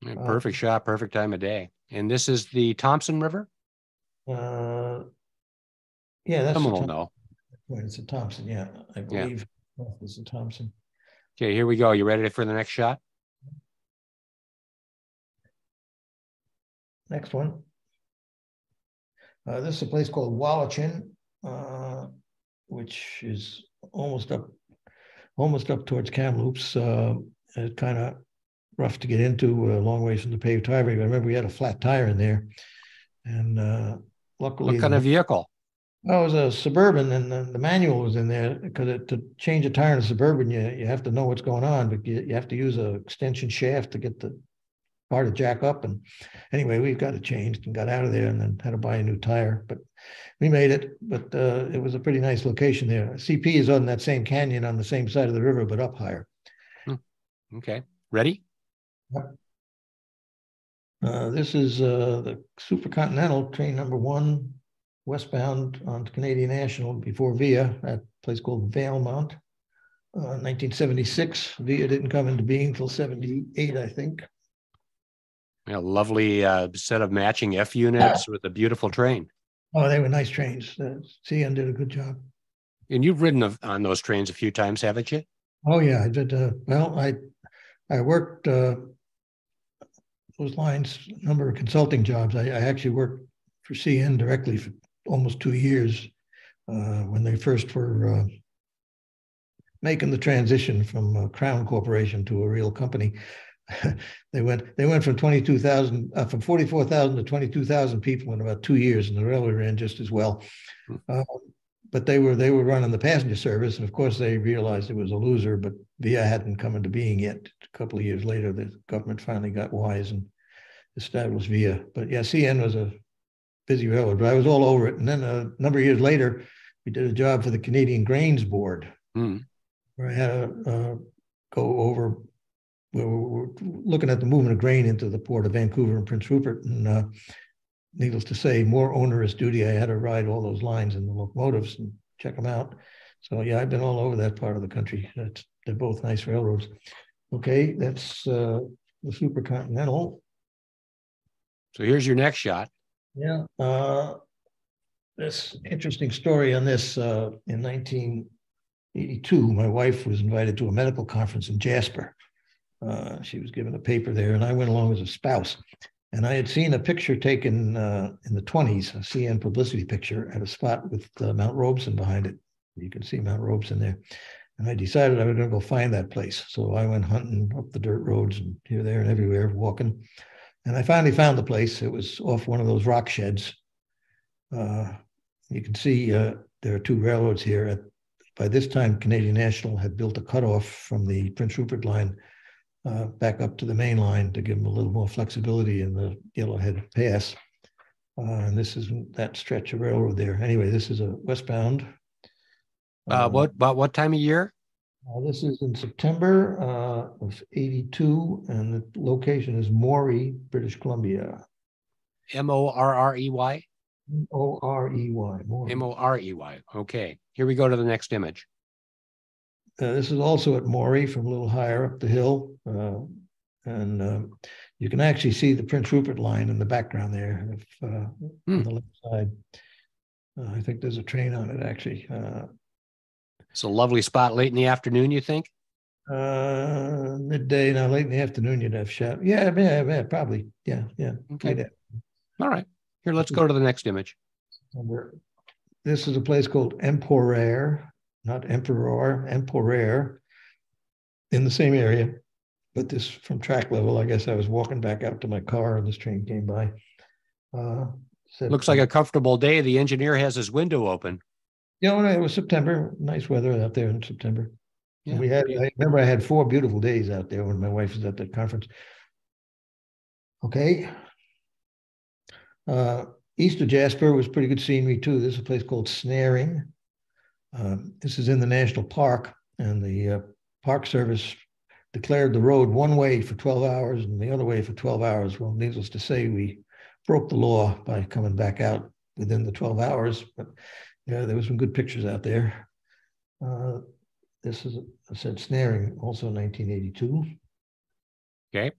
Yeah, perfect uh, shot, perfect time of day. And this is the Thompson River? Uh, yeah, that's someone will know. It's a Thompson, yeah. I believe yeah. it's a Thompson. Okay, here we go. You ready for the next shot? Next one. Uh, this is a place called Walhachin, uh, which is almost up, almost up towards Kamloops. Uh, it's kind of rough to get into, a long ways from the paved highway. I remember we had a flat tire in there, and uh, luckily, what kind of vehicle? Oh, it was a suburban, and the, the manual was in there because to change a tire in a suburban, you you have to know what's going on, but you, you have to use a extension shaft to get the car to jack up. And anyway, we got it changed and got out of there, and then had to buy a new tire. But we made it. But uh, it was a pretty nice location there. CP is on that same canyon on the same side of the river, but up higher. Hmm. Okay, ready? Yep. Uh, this is uh, the Supercontinental train number one, westbound on Canadian National before Via at a place called Valemount. Uh, 1976, Via didn't come into being until 78, I think. A lovely uh, set of matching F units with a beautiful train. Oh, they were nice trains. Uh, CN did a good job. And you've ridden on those trains a few times, haven't you? Oh yeah, I did. Uh, well, I I worked uh, those lines, a number of consulting jobs. I, I, actually worked for CN directly for almost two years uh, when they first were uh, making the transition from a Crown Corporation to a real company. they went they went from 22,000 uh, from 44,000 to 22,000 people in about two years, and the railway ran just as well. Hmm. Uh, but they were they were running the passenger service, and of course they realized it was a loser. But VIA hadn't come into being yet. A couple of years later, the government finally got wise and established VIA. But yeah, CN was a busy railroad, but I was all over it. And then a number of years later, we did a job for the Canadian Grains Board, Mm. where I had to uh, go over. We were looking at the movement of grain into the port of Vancouver and Prince Rupert, and uh, needless to say, more onerous duty. I had to ride all those lines in the locomotives and check them out. So yeah, I've been all over that part of the country. That's, they're both nice railroads. Okay, that's uh, the Supercontinental. So here's your next shot. Yeah. Uh, this interesting story on this uh, in 1982. My wife was invited to a medical conference in Jasper. Uh, she was given a paper there, and I went along as a spouse. And I had seen a picture taken uh, in the 20s, a CN publicity picture at a spot with uh, Mount Robson behind it. You can see Mount Robson there. And I decided I was going to go find that place. So I went hunting up the dirt roads and here, there, and everywhere, walking. And I finally found the place. It was off one of those rock sheds. Uh, you can see uh, there are two railroads here. At, by this time, Canadian National had built a cutoff from the Prince Rupert line uh, back up to the main line to give them a little more flexibility in the Yellowhead Pass. Uh, and this is that stretch of railroad there. Anyway, this is a westbound. Uh, Um, what about what time of year? uh, this is in September uh, of 82, and the location is Morey, British Columbia. M O R R E Y. O R E Y. Morey. M O R E Y. Okay. Here we go to the next image. Uh, this is also at Morey from a little higher up the hill. Uh, and um, you can actually see the Prince Rupert line in the background there if, uh, Hmm. on the left side. Uh, I think there's a train on it actually. Uh, It's a lovely spot late in the afternoon, you think? uh, midday, now late in the afternoon, you'd have shot. Yeah, yeah, yeah, probably. Yeah, yeah. Okay. All right. Here, let's go to the next image. This is a place called Emporaire, not Emperor, Emporaire, in the same area. But this from track level, I guess I was walking back out to my car and this train came by. Uh, said- Looks like a comfortable day. The engineer has his window open. Yeah, well, it was September, nice weather out there in September. Yeah, we had, I remember I had four beautiful days out there when my wife was at the conference. Okay. Uh, east of Jasper was pretty good scenery too. There's a place called Snaring. Um, this is in the national park, and the uh, Park Service declared the road one way for 12 hours and the other way for 12 hours. Well, needless to say, we broke the law by coming back out within the 12 hours. But yeah, there was some good pictures out there. Uh, this is, I said, snaring, also 1982. Okay.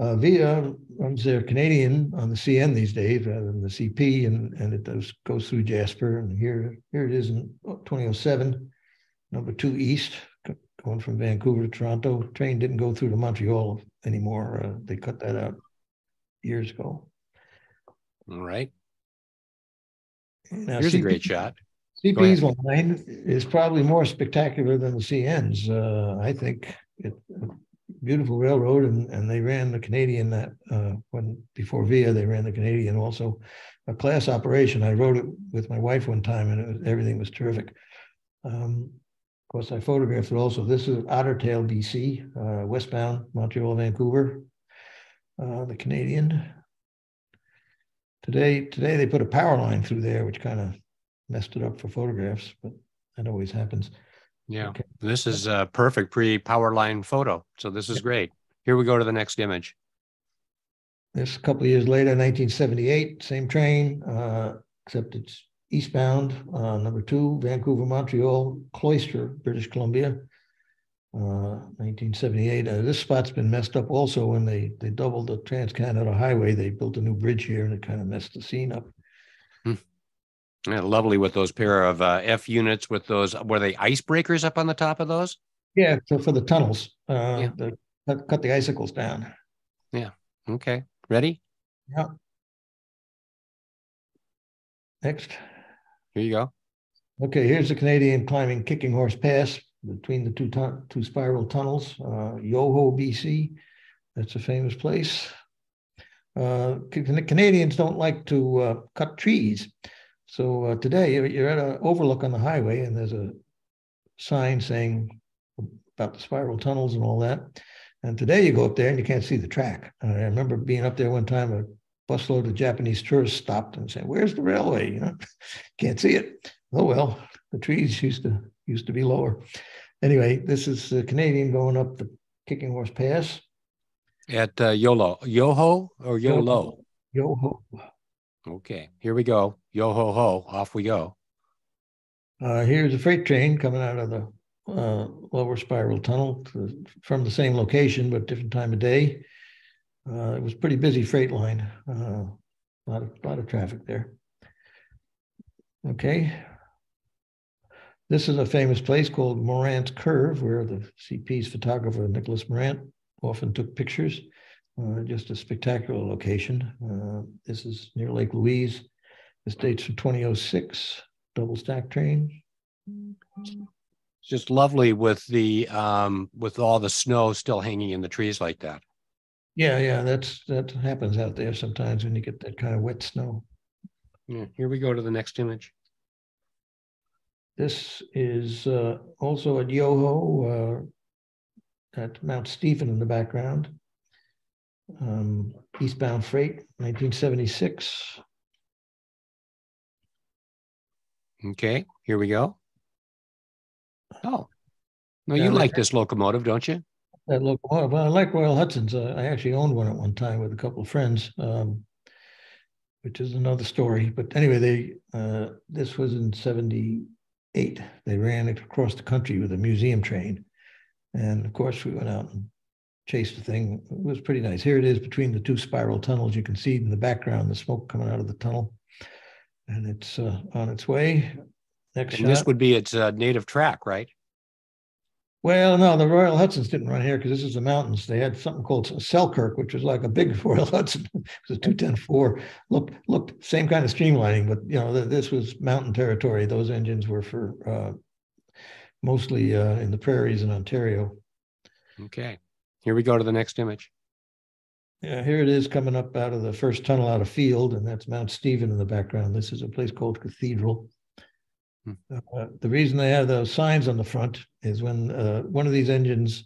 Uh, Via runs their Canadian on the CN these days rather than the CP, and, and it does goes through Jasper. And here, here it is in 2007, number two east, going from Vancouver to Toronto. Train didn't go through to Montreal anymore. Uh, they cut that out years ago. All right. Now, Here's a great shot. CP's line is probably more spectacular than the CN's. Uh, I think it beautiful railroad, and and they ran the Canadian that uh, when before Via they ran the Canadian also a class operation. I rode it with my wife one time, and it was, everything was terrific. Um, of course, I photographed it also. This is Otter Tail, BC, uh, westbound Montreal, Vancouver, uh, the Canadian. Today, today they put a power line through there, which kind of messed it up for photographs, but that always happens. Yeah. Okay. This is a perfect pre power line photo. So this is great. Here we go to the next image. This a couple of years later, 1978, same train, uh, except it's eastbound, uh, number two, Vancouver, Montreal, Cloister, British Columbia. Uh, 1978. Uh, this spot's been messed up also when they they doubled the Trans Canada Highway. They built a new bridge here, and it kind of messed the scene up. Yeah, lovely with those pair of uh, F units with those. Were they icebreakers up on the top of those? Yeah, so for the tunnels, uh, Yeah. the, cut, cut the icicles down. Yeah. Okay. Ready? Yeah. Next. Here you go. Okay, here's the Canadian climbing Kicking Horse Pass between the two tun- two spiral tunnels, uh, Yoho, BC. That's a famous place. Uh, Ca- Canadians don't like to uh, cut trees. So uh, today you're, you're at an overlook on the highway and there's a sign saying about the spiral tunnels and all that. And today you go up there and you can't see the track. I remember being up there one time, a busload of Japanese tourists stopped and said, "Where's the railway?" You know, can't see it. Oh well, the trees used to used to be lower. Anyway, this is a Canadian going up the Kicking Horse Pass at uh, Yolo, Yoho or Yolo. Yoho. Okay, here we go. Yo ho ho, off we go. Uh, here's a freight train coming out of the uh, lower spiral tunnel to, from the same location, but different time of day. Uh, it was pretty busy freight line. Uh, a lot of lot of traffic there. Okay. This is a famous place called Morant's Curve, where the CP's photographer Nicholas Morant often took pictures. Uh, just a spectacular location. Uh, this is near Lake Louise. This dates from 2006, double stack train. It's just lovely with the um, with all the snow still hanging in the trees like that. Yeah, yeah, that's that happens out there sometimes when you get that kind of wet snow. Yeah, here we go to the next image. This is uh, also at Yoho, uh, at Mount Stephen in the background. Um, eastbound freight, 1976. Okay, here we go. Oh, no, you yeah, like this locomotive, don't you? That locomotive. Well, I like Royal Hudson's. Uh, I actually owned one at one time with a couple of friends, um, which is another story. But anyway, they uh, this was in '78. They ran it across the country with a museum train, and of course, we went out and chased the thing. It was pretty nice. Here it is between the two spiral tunnels. You can see in the background the smoke coming out of the tunnel and it's uh, on its way. Next and shot. this would be its uh, native track, right? Well, no, the Royal Hudsons didn't run here because this is the mountains. They had something called Selkirk, which was like a big Royal Hudson. it was a 210-4. Looked, looked same kind of streamlining, but you know, this was mountain territory. Those engines were for uh, mostly uh, in the prairies in Ontario. Okay. Here we go to the next image. Yeah, here it is coming up out of the first tunnel out of field, and that's Mount Stephen in the background. This is a place called Cathedral. Hmm. Uh, the reason they have those signs on the front is when uh, one of these engines,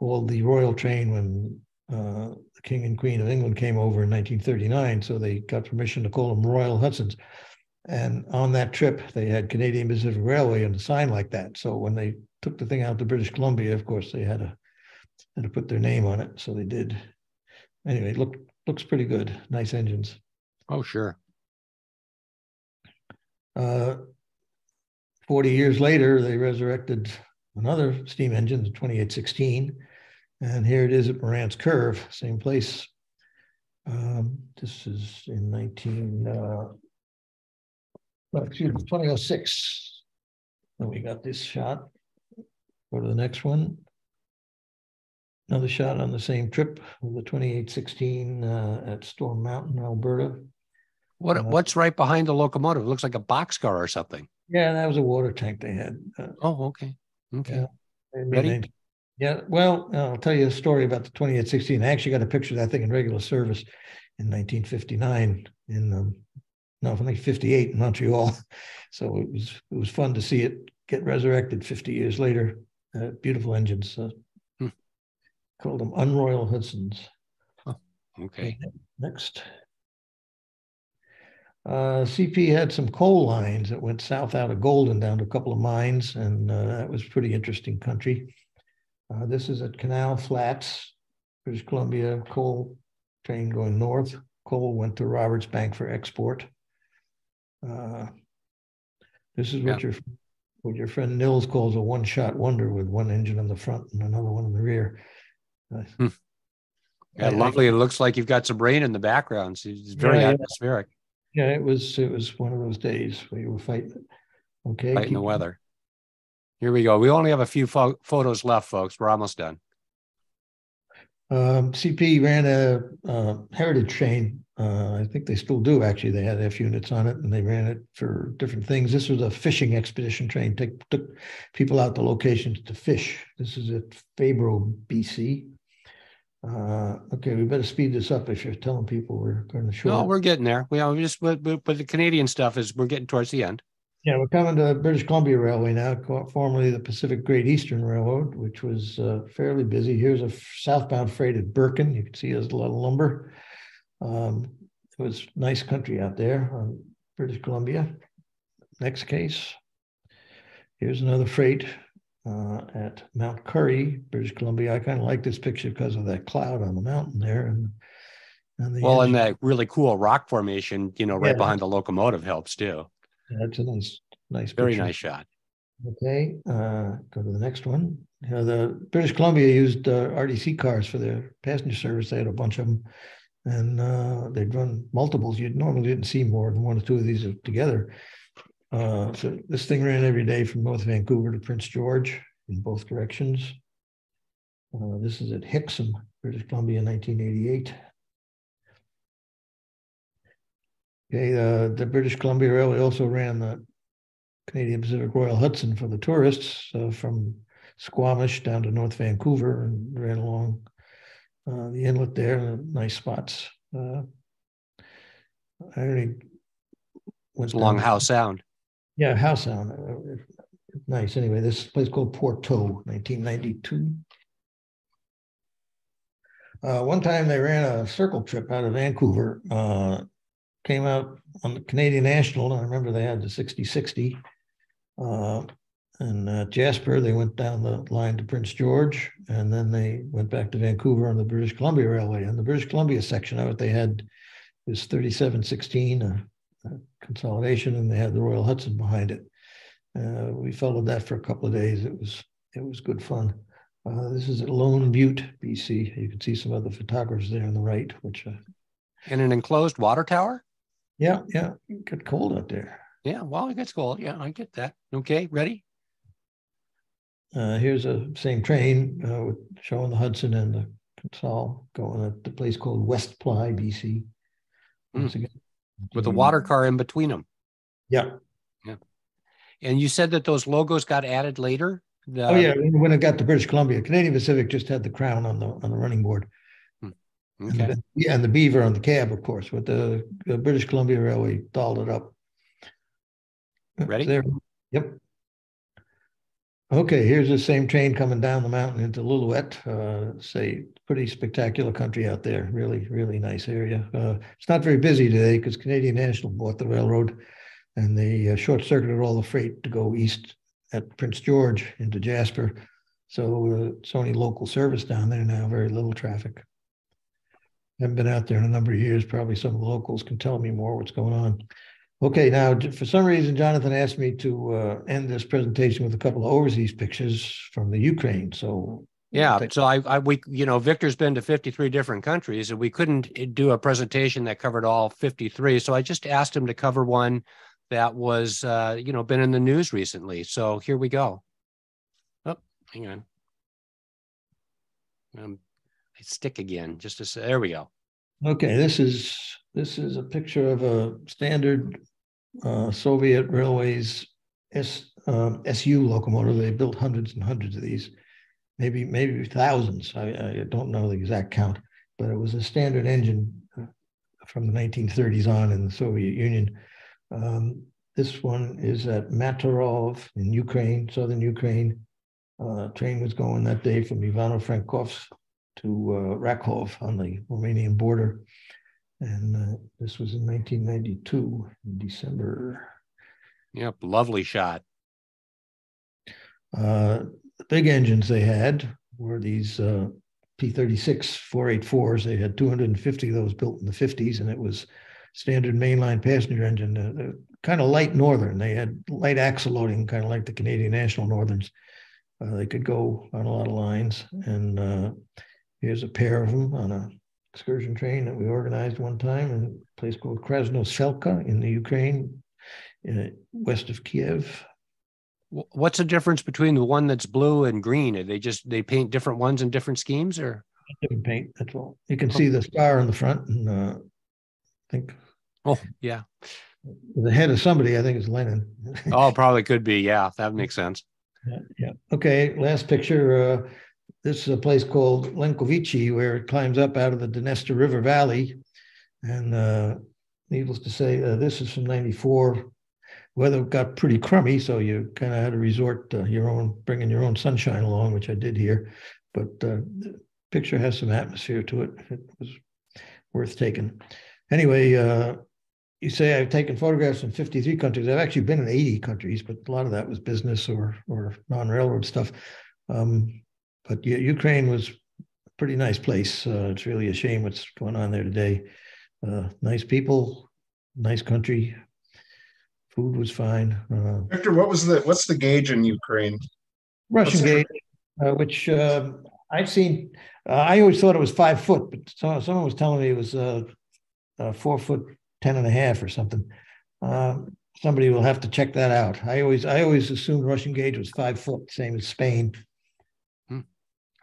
called the Royal Train, when uh, the King and Queen of England came over in 1939, so they got permission to call them Royal Hudsons. And on that trip, they had Canadian Pacific Railway and a sign like that. So when they took the thing out to British Columbia, of course, they had to had to put their name on it. So they did anyway, look looks pretty good. Nice engines. Oh, sure. Uh, 40 years later, they resurrected another steam engine, the 2816. And here it is at Morant's Curve, same place. Um, this is in 19, uh, excuse me, 2006. And we got this shot. Go to the next one. Another shot on the same trip with the 2816 uh, at Storm Mountain, Alberta. What uh, what's right behind the locomotive? It looks like a boxcar or something. Yeah, that was a water tank they had. Uh, oh, okay. Okay. Yeah, Ready? yeah. Well, I'll tell you a story about the 2816. I actually got a picture of that thing in regular service in 1959 in um, no, I think 58 in Montreal. So it was it was fun to see it get resurrected 50 years later. Uh, beautiful engines. Uh, called them Unroyal Hudsons. Oh, okay. Next. Uh, CP had some coal lines that went south out of Golden down to a couple of mines, and uh, that was pretty interesting country. Uh, this is at Canal Flats, British Columbia, coal train going north. Coal went to Roberts Bank for export. Uh, this is what yeah. your what your friend Nils calls a one-shot wonder with one engine in the front and another one in the rear. Hmm. Yeah, lovely. it looks like you've got some rain in the background. So it's very yeah, atmospheric. Yeah, it was it was one of those days where you were fighting. Okay. Fighting the weather. Here we go. We only have a few fo- photos left, folks. We're almost done. Um, CP ran a uh, heritage train. Uh, I think they still do. Actually, they had F units on it, and they ran it for different things. This was a fishing expedition train. Take, took people out to locations to fish. This is at Fabro, BC. Uh, okay, we better speed this up if you're telling people we're going to show. No, we're getting there. We, are just but, but the Canadian stuff is we're getting towards the end. Yeah, we're coming to British Columbia Railway now, formerly the Pacific Great Eastern Railroad, which was uh, fairly busy. Here's a southbound freight at Birken. You can see there's a lot of lumber. Um, it was nice country out there on British Columbia. Next case. Here's another freight uh, at Mount Currie, British Columbia. I kind of like this picture because of that cloud on the mountain there. And, and the well, engine. and that really cool rock formation, you know, right yeah. behind the locomotive helps too. Yeah, that's a nice, nice, very picture. nice shot. Okay, uh, go to the next one. You know, the British Columbia used uh, RDC cars for their passenger service. They had a bunch of them, and uh, they'd run multiples. You normally didn't see more than one or two of these together. Uh, so this thing ran every day from North Vancouver to Prince George in both directions. Uh, this is at Hixon, British Columbia, 1988. Okay, uh, the British Columbia Railway also ran the Canadian Pacific Royal Hudson for the tourists uh, from Squamish down to North Vancouver and ran along uh, the inlet there, nice spots. Uh, I only went along Howe Sound. Yeah, Howe Sound. Uh, nice. Anyway, this place called Porteau, 1992. Uh, one time they ran a circle trip out of Vancouver, uh, came out on the Canadian National. I remember they had the 60 60 uh, and uh, Jasper, they went down the line to Prince George, and then they went back to Vancouver on the British Columbia Railway. And the British Columbia section of it, they had this 3716 a, a consolidation, and they had the Royal Hudson behind it. Uh, we followed that for a couple of days. It was it was good fun. Uh, this is at Lone Butte, BC. You can see some other photographers there on the right, which. Uh, in an enclosed water tower. Yeah, yeah, it got cold out there. Yeah, well, it gets cold. Yeah, I get that. Okay, ready? Uh, here's a same train uh, with showing the Hudson and the Consol going at the place called West Ply, BC. Mm. Again, with a water car in between them. Yeah. Yeah. And you said that those logos got added later. The, oh yeah, when it got to British Columbia, Canadian Pacific just had the crown on the on the running board. Hmm. Okay. And the, yeah, and the beaver on the cab, of course. But the, the British Columbia Railway dolled it up. Ready? There. Yep. Okay, here's the same train coming down the mountain into Lillooet. Uh, say, pretty spectacular country out there. Really, really nice area. Uh, it's not very busy today because Canadian National bought the railroad, and they uh, short-circuited all the freight to go east at Prince George into Jasper. So uh, it's only local service down there now. Very little traffic. Haven't been out there in a number of years. Probably some locals can tell me more what's going on. Okay, now for some reason, Jonathan asked me to uh, end this presentation with a couple of overseas pictures from the Ukraine. So yeah, so I, I, we, you know, Victor's been to 53 different countries, and we couldn't eh, do a presentation that covered all 53. So I just asked him to cover one that was, uh, you know, been in the news recently. So here we go. Oh, hang on. Um, I stick again. Just to say, there we go. Okay, this is this is a picture of a standard uh, Soviet Railways S, uh, SU locomotive. They built hundreds and hundreds of these, maybe maybe thousands. I, I, don't know the exact count, but it was a standard engine uh, from the 1930s on in the Soviet Union. Um, this one is at Tatarov in Ukraine, southern Ukraine. Uh, train was going that day from Ivano-Frankovsk to uh, Rakhov on the Romanian border. And uh, this was in 1992, in December. Yep, lovely shot. Uh, the big engines they had were these uh, P36 484s. They had 250 of those built in the 50s, and it was standard mainline passenger engine, uh, kind of light northern. They had light axle loading, kind of like the Canadian National Northerns. Uh, they could go on a lot of lines. And uh, here's a pair of them on a excursion train that we organized one time in a place called Krasnoselka in the Ukraine, uh, west of Kiev. What's the difference between the one that's blue and green? Are they just they paint different ones in different schemes, or different paint? That's all. You can oh. see the star on the front, and uh, I think. Oh yeah. The head of somebody, I think, is Lenin. oh, probably could be. Yeah, that makes sense. Yeah. yeah. Okay. Last picture. Uh, this is a place called Lenkovici, where it climbs up out of the Dniester River Valley. And uh, needless to say, uh, this is from 94. Weather got pretty crummy, so you kind of had to resort to your own, bringing your own sunshine along, which I did here. But uh, the picture has some atmosphere to it. It was worth taking. anyway, uh, you say I've taken photographs in 53 countries. I've actually been in 80 countries, but a lot of that was business or or non-railroad stuff. Um, but Ukraine was a pretty nice place. Uh, it's really a shame what's going on there today. Uh, nice people, nice country. Food was fine. Uh, Victor, what was the what's the gauge in Ukraine? Russian gauge, uh, which um, I've seen. Uh, I always thought it was five foot, but someone was telling me it was uh, four foot ten and a half or something. Somebody will have to check that out. I always I always assumed Russian gauge was five foot, same as Spain.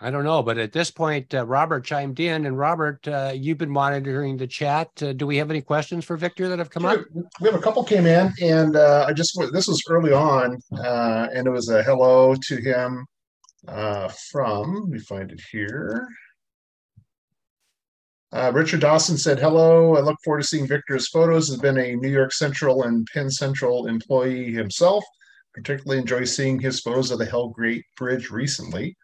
I don't know, but at this point, uh, Robert chimed in, and Robert, uh, you've been monitoring the chat. Uh, do we have any questions for Victor that have come up? We have a couple came in, and uh, I just this was early on, uh, and it was a hello to him uh, from. Let me find it here. Richard Dawson said, "Hello. I look forward to seeing Victor's photos. Has been a New York Central and Penn Central employee himself. Particularly enjoy seeing his photos of the Hell Gate Bridge recently."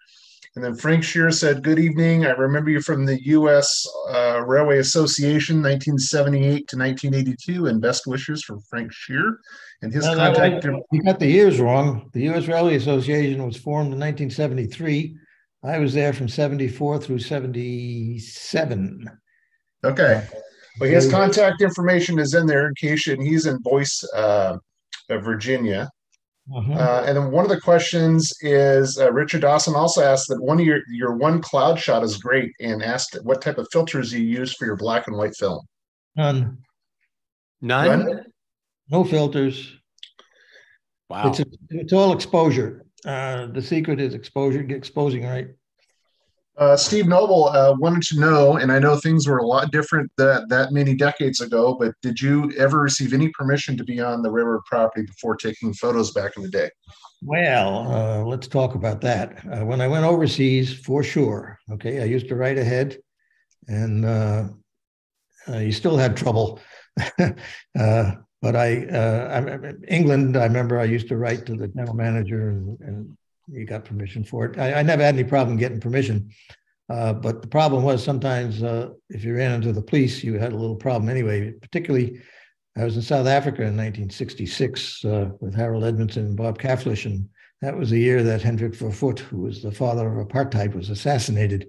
And then Frank Shear said, Good evening. I remember you from the U.S. Uh, Railway Association, 1978 to 1982, and best wishes from Frank Shear. And his no, contact. No, you got the years wrong. The U.S. Railway Association was formed in 1973. I was there from 74 through 77. Okay. But his contact information is in there in case, and he's in Boyce, uh, Virginia. Mm-hmm. Uh, and then one of the questions is uh, Richard Dawson also asked that one of your your one cloud shot is great and asked what type of filters you use for your black and white film. None. None. None? No filters. Wow. It's, a, it's all exposure. Uh, the secret is exposure, exposing right. Uh, Steve Noble uh, wanted to know, and I know things were a lot different that that many decades ago, but did you ever receive any permission to be on the railroad property before taking photos back in the day? Well, uh, let's talk about that. Uh, when I went overseas, for sure. Okay, I used to write ahead, and uh, uh, you still had trouble. but I, I, England, I remember I used to write to the general manager and, and you got permission for it. I, I never had any problem getting permission. Uh, but the problem was sometimes uh, if you ran into the police, you had a little problem anyway. Particularly, I was in South Africa in 1966 uh, with Harold Edmondson and Bob Cavendish, and that was the year that Hendrik Verwoerd, who was the father of apartheid, was assassinated.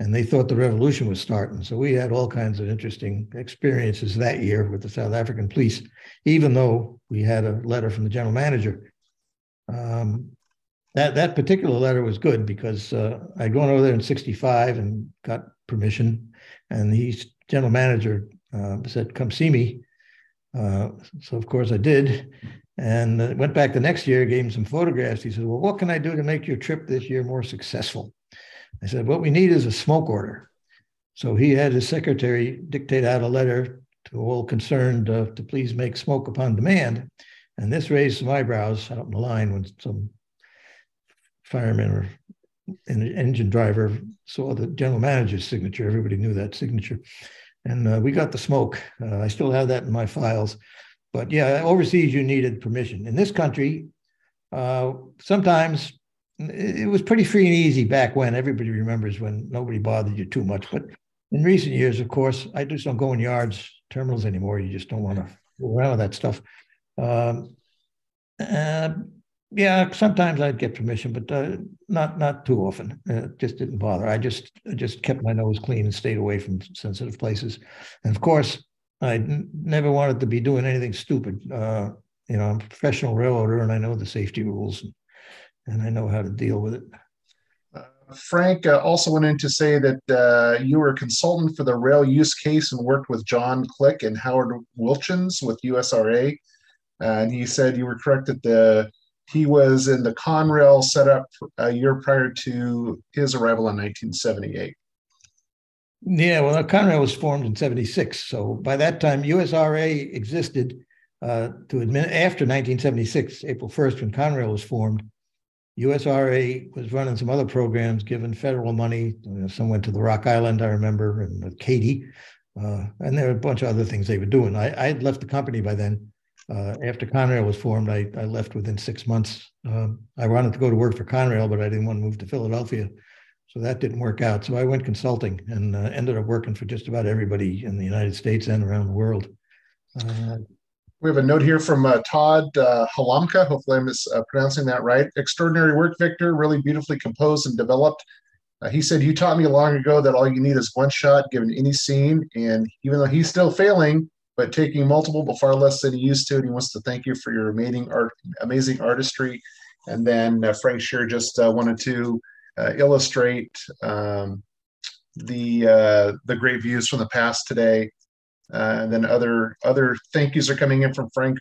And they thought the revolution was starting. So we had all kinds of interesting experiences that year with the South African police, even though we had a letter from the general manager. Um, that that particular letter was good because uh, I'd gone over there in '65 and got permission, and the general manager uh, said, "Come see me." Uh, so of course I did, and uh, went back the next year, gave him some photographs. He said, "Well, what can I do to make your trip this year more successful?" I said, "What we need is a smoke order." So he had his secretary dictate out a letter to all concerned uh, to please make smoke upon demand, and this raised some eyebrows out in the line when some fireman or an engine driver saw the general manager's signature. Everybody knew that signature. And uh, we got the smoke. Uh, I still have that in my files. But yeah, overseas, you needed permission. In this country, uh, sometimes it was pretty free and easy back when. Everybody remembers when nobody bothered you too much. But in recent years, of course, I just don't go in yards, terminals anymore. You just don't want to go around with that stuff. Um, uh, yeah, sometimes I'd get permission, but uh, not not too often. Uh, just didn't bother. I just I just kept my nose clean and stayed away from sensitive places. And of course, I n- never wanted to be doing anything stupid. Uh, you know, I'm a professional railroader, and I know the safety rules, and, and I know how to deal with it. Uh, Frank uh, also went in to say that you were a consultant for the rail use case and worked with John Click and Howard Wilchins with USRA. and he said you were correct that the he was in the Conrail setup a year prior to his arrival in 1978. Yeah, well, Conrail was formed in 76. So by that time, USRA existed uh, to admit after 1976, April 1st, when Conrail was formed. USRA was running some other programs, given federal money. You know, some went to the Rock Island, I remember, and Katy. Uh, and there were a bunch of other things they were doing. I, I had left the company by then uh, after Conrail was formed, I, I left within six months. Um, I wanted to go to work for Conrail, but I didn't want to move to Philadelphia. So that didn't work out. So I went consulting and uh, ended up working for just about everybody in the United States and around the world. Uh, we have a note here from uh, Todd uh, Halamka. Hopefully, I'm mispronouncing that right. Extraordinary work, Victor. Really beautifully composed and developed. Uh, he said, You taught me long ago that all you need is one shot given any scene. And even though he's still failing, but taking multiple, but far less than he used to, and he wants to thank you for your amazing art, amazing artistry. And then uh, Frank Shear just uh, wanted to uh, illustrate um, the uh, the great views from the past today. Uh, and then other other thank yous are coming in from Frank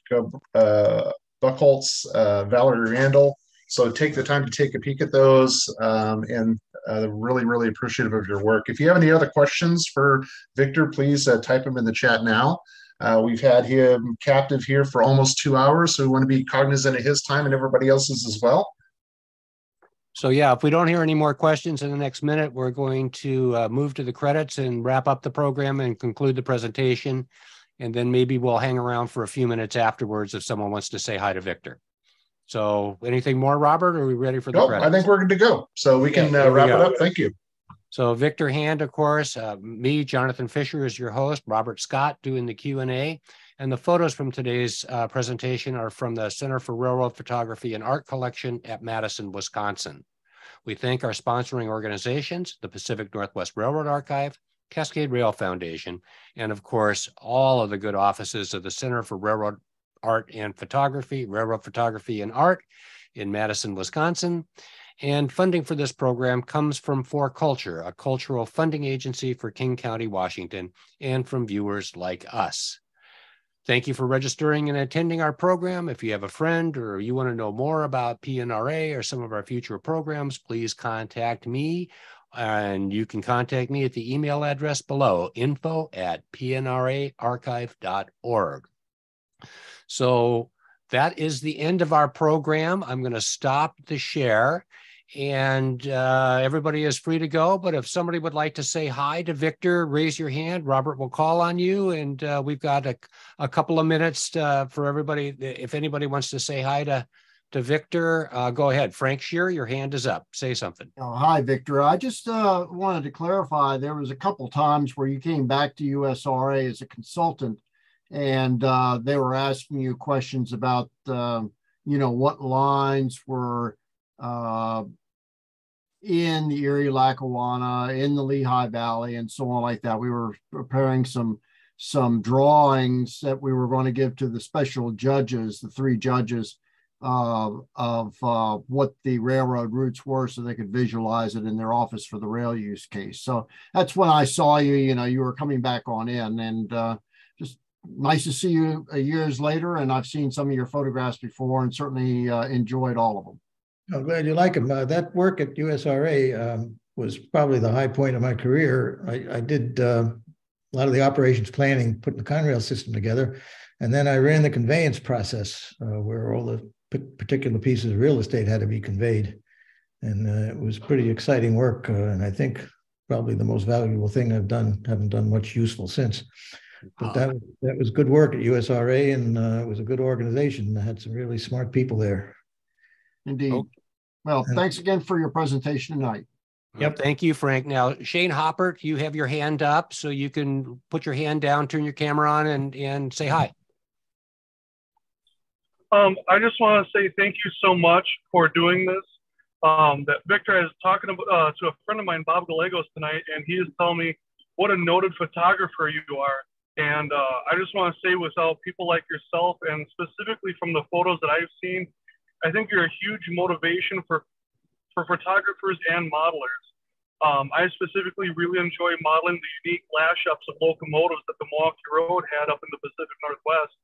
Buckholtz, Valerie Randall. So take the time to take a peek at those, um, and uh, really, really appreciative of your work. If you have any other questions for Victor, please uh, type them in the chat now. Uh, we've had him captive here for almost two hours, so we want to be cognizant of his time and everybody else's as well. So yeah, if we don't hear any more questions in the next minute, we're going to uh, move to the credits and wrap up the program and conclude the presentation. And then maybe we'll hang around for a few minutes afterwards if someone wants to say hi to Victor. So anything more, Robert? are we ready for the nope, credits? I think we're good to go. So we can uh, wrap it up. Thank you. So Victor Hand, of course, uh, me, Jonathan Fisher is your host, Robert Scott doing the Q&A. And the photos from today's uh, presentation are from the Center for Railroad Photography and Art Collection at Madison, Wisconsin. We thank our sponsoring organizations, the Pacific Northwest Railroad Archive, Cascade Rail Foundation, and of course, all of the good offices of the Center for Railroad Art and Photography, Railroad Photography and Art in Madison, Wisconsin. And funding for this program comes from 4Culture, a cultural funding agency for King County, Washington, and from viewers like us. Thank you for registering and attending our program. If you have a friend or you want to know more about PNRA or some of our future programs, please contact me. And you can contact me at the email address below info at pnraarchive.org. So that is the end of our program. I'm going to stop the share and uh, everybody is free to go. But if somebody would like to say hi to Victor, raise your hand. Robert will call on you, and uh, we've got a, a couple of minutes uh, for everybody. If anybody wants to say hi to to Victor, uh, go ahead. Frank Shear, your hand is up. Say something. Oh, hi, Victor. I just uh, wanted to clarify. There was a couple times where you came back to USRA as a consultant, and uh, they were asking you questions about, um, you know, what lines were uh, in the Erie Lackawanna, in the Lehigh Valley, and so on like that. We were preparing some some drawings that we were going to give to the special judges, the three judges, uh, of uh, what the railroad routes were, so they could visualize it in their office for the rail use case. So that's when I saw you. You know, you were coming back on in, and uh, just nice to see you years later. And I've seen some of your photographs before, and certainly uh, enjoyed all of them. I'm glad you like them. Uh, that work at USRA um, was probably the high point of my career. I, I did uh, a lot of the operations planning, putting the Conrail system together, and then I ran the conveyance process uh, where all the p- particular pieces of real estate had to be conveyed, and uh, it was pretty exciting work. Uh, and I think probably the most valuable thing I've done. Haven't done much useful since. But that that was good work at USRA, and uh, it was a good organization. I had some really smart people there. Indeed. Okay. Well, thanks again for your presentation tonight. Yep. Thank you, Frank. Now, Shane Hopper, you have your hand up, so you can put your hand down, turn your camera on, and and say hi. Um, I just want to say thank you so much for doing this. Um, that Victor is talking about, uh, to a friend of mine, Bob Gallegos, tonight, and he is telling me what a noted photographer you are. And uh, I just want to say, without people like yourself, and specifically from the photos that I've seen, I think you're a huge motivation for for photographers and modelers. Um, I specifically really enjoy modeling the unique lash ups of locomotives that the Milwaukee Road had up in the Pacific Northwest,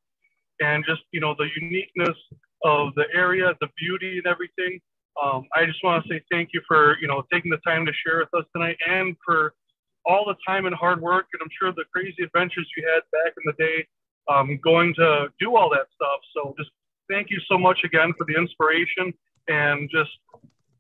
and just you know the uniqueness of the area, the beauty, and everything. Um, I just want to say thank you for you know taking the time to share with us tonight, and for all the time and hard work, and I'm sure the crazy adventures you had back in the day, um, going to do all that stuff. So just thank you so much again for the inspiration and just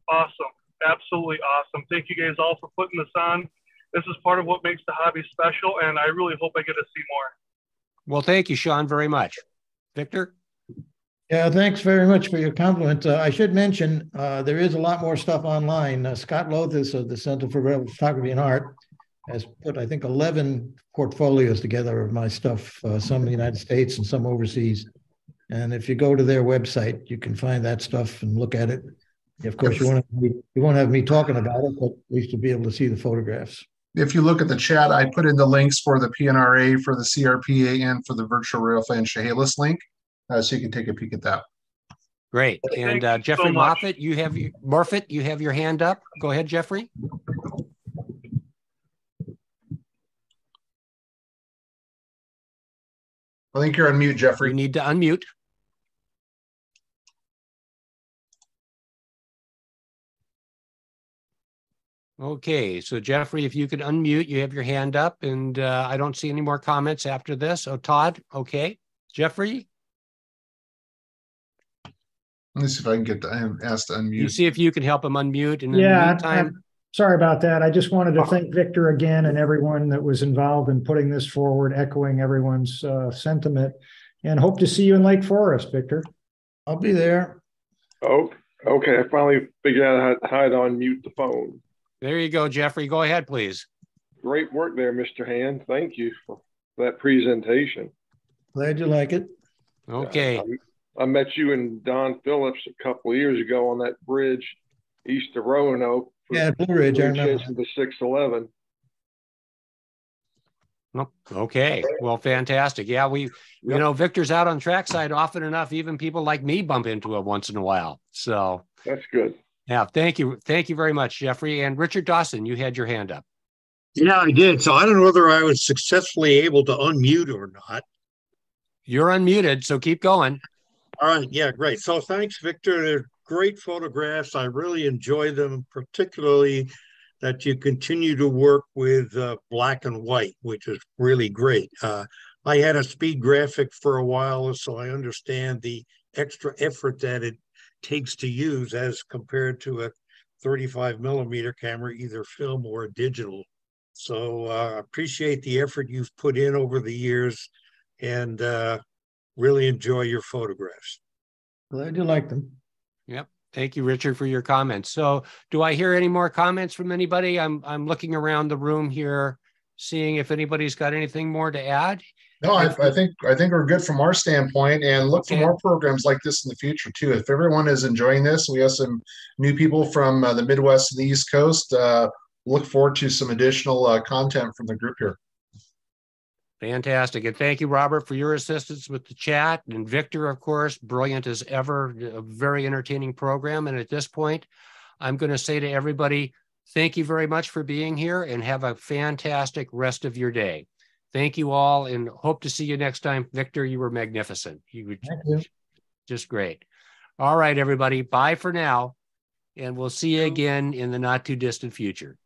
awesome. Absolutely awesome. Thank you guys all for putting this on. This is part of what makes the hobby special, and I really hope I get to see more. Well, thank you, Sean, very much. Victor? Yeah, thanks very much for your compliment. Uh, I should mention, uh, there is a lot more stuff online. Uh, Scott Lothes of the Center for Rail Photography and Art has put, I think, 11 portfolios together of my stuff, uh, some in the United States and some overseas. And if you go to their website, you can find that stuff and look at it. Of course, you won't, have me- you won't have me talking about it, but at least you'll be able to see the photographs. If you look at the chat, I put in the links for the PNRA, for the CRPA, and for the virtual railfan Chehalis link. Uh, so you can take a peek at that. Great. And uh, Jeffrey much. Moffett, you have your Morfitt, you have your hand up. Go ahead, Jeffrey. I think you're on mute, We Jeffrey. need to unmute. Okay, so Jeffrey, if you could unmute, you have your hand up and uh, I don't see any more comments after this. Oh, Todd, okay. Jeffrey, Let me see if I can get the, I am asked to unmute. you see if you can help him unmute and in the Yeah, I- meantime, I'm sorry about that. I just wanted to thank Victor again and everyone that was involved in putting this forward, echoing everyone's uh, sentiment. And hope to see you in Lake Forest, Victor. I'll be there. Oh, okay. I finally figured out how, how to unmute the phone. there you go, Jeffrey. Go ahead, please. Great work there, Mr. Hand. Thank you for that presentation. Glad you like it. Okay, I, I met you and Don Phillips a couple of years ago on that bridge east of Roanoke. For Yeah, Blue Ridge, I remember. chasing The six eleven. Okay, well, fantastic. Yeah, we, you know, Victor's out on trackside often enough, even people like me bump into him once in a while. So, That's good. yeah, thank you. Thank you very much, Jeffrey. And Richard Dawson, you had your hand up. Yeah, I did. So I don't know whether I was successfully able to unmute or not. You're unmuted, so keep going. All right. Yeah, great. So thanks, Victor. Great photographs. I really enjoy them, particularly that you continue to work with uh, black and white, which is really great. Uh, I had a speed graphic for a while, so I understand the extra effort that it takes to use as compared to a 35 millimeter camera, either film or digital. So uh, appreciate the effort you've put in over the years and uh, really enjoy your photographs. Glad you like them. Thank you, Richard, for your comments. So do I hear any more comments from anybody? I'm, I'm looking around the room here, seeing if anybody's got anything more to add. No, I, I think, I think we're good from our standpoint and look for more programs like this in the future too. If everyone is enjoying this, we have some new people from uh, the Midwest and the East Coast. Uh, look forward to some additional uh, content from the group here. Fantastic. And thank you, Robert, for your assistance with the chat. And Victor, of course, brilliant as ever, a very entertaining program. And at this point, I'm going to say to everybody, thank you very much for being here and have a fantastic rest of your day. Thank you all and hope to see you next time. Victor, you were magnificent. You were you. just great. All right, everybody. Bye for now. And we'll see you again in the not too distant future.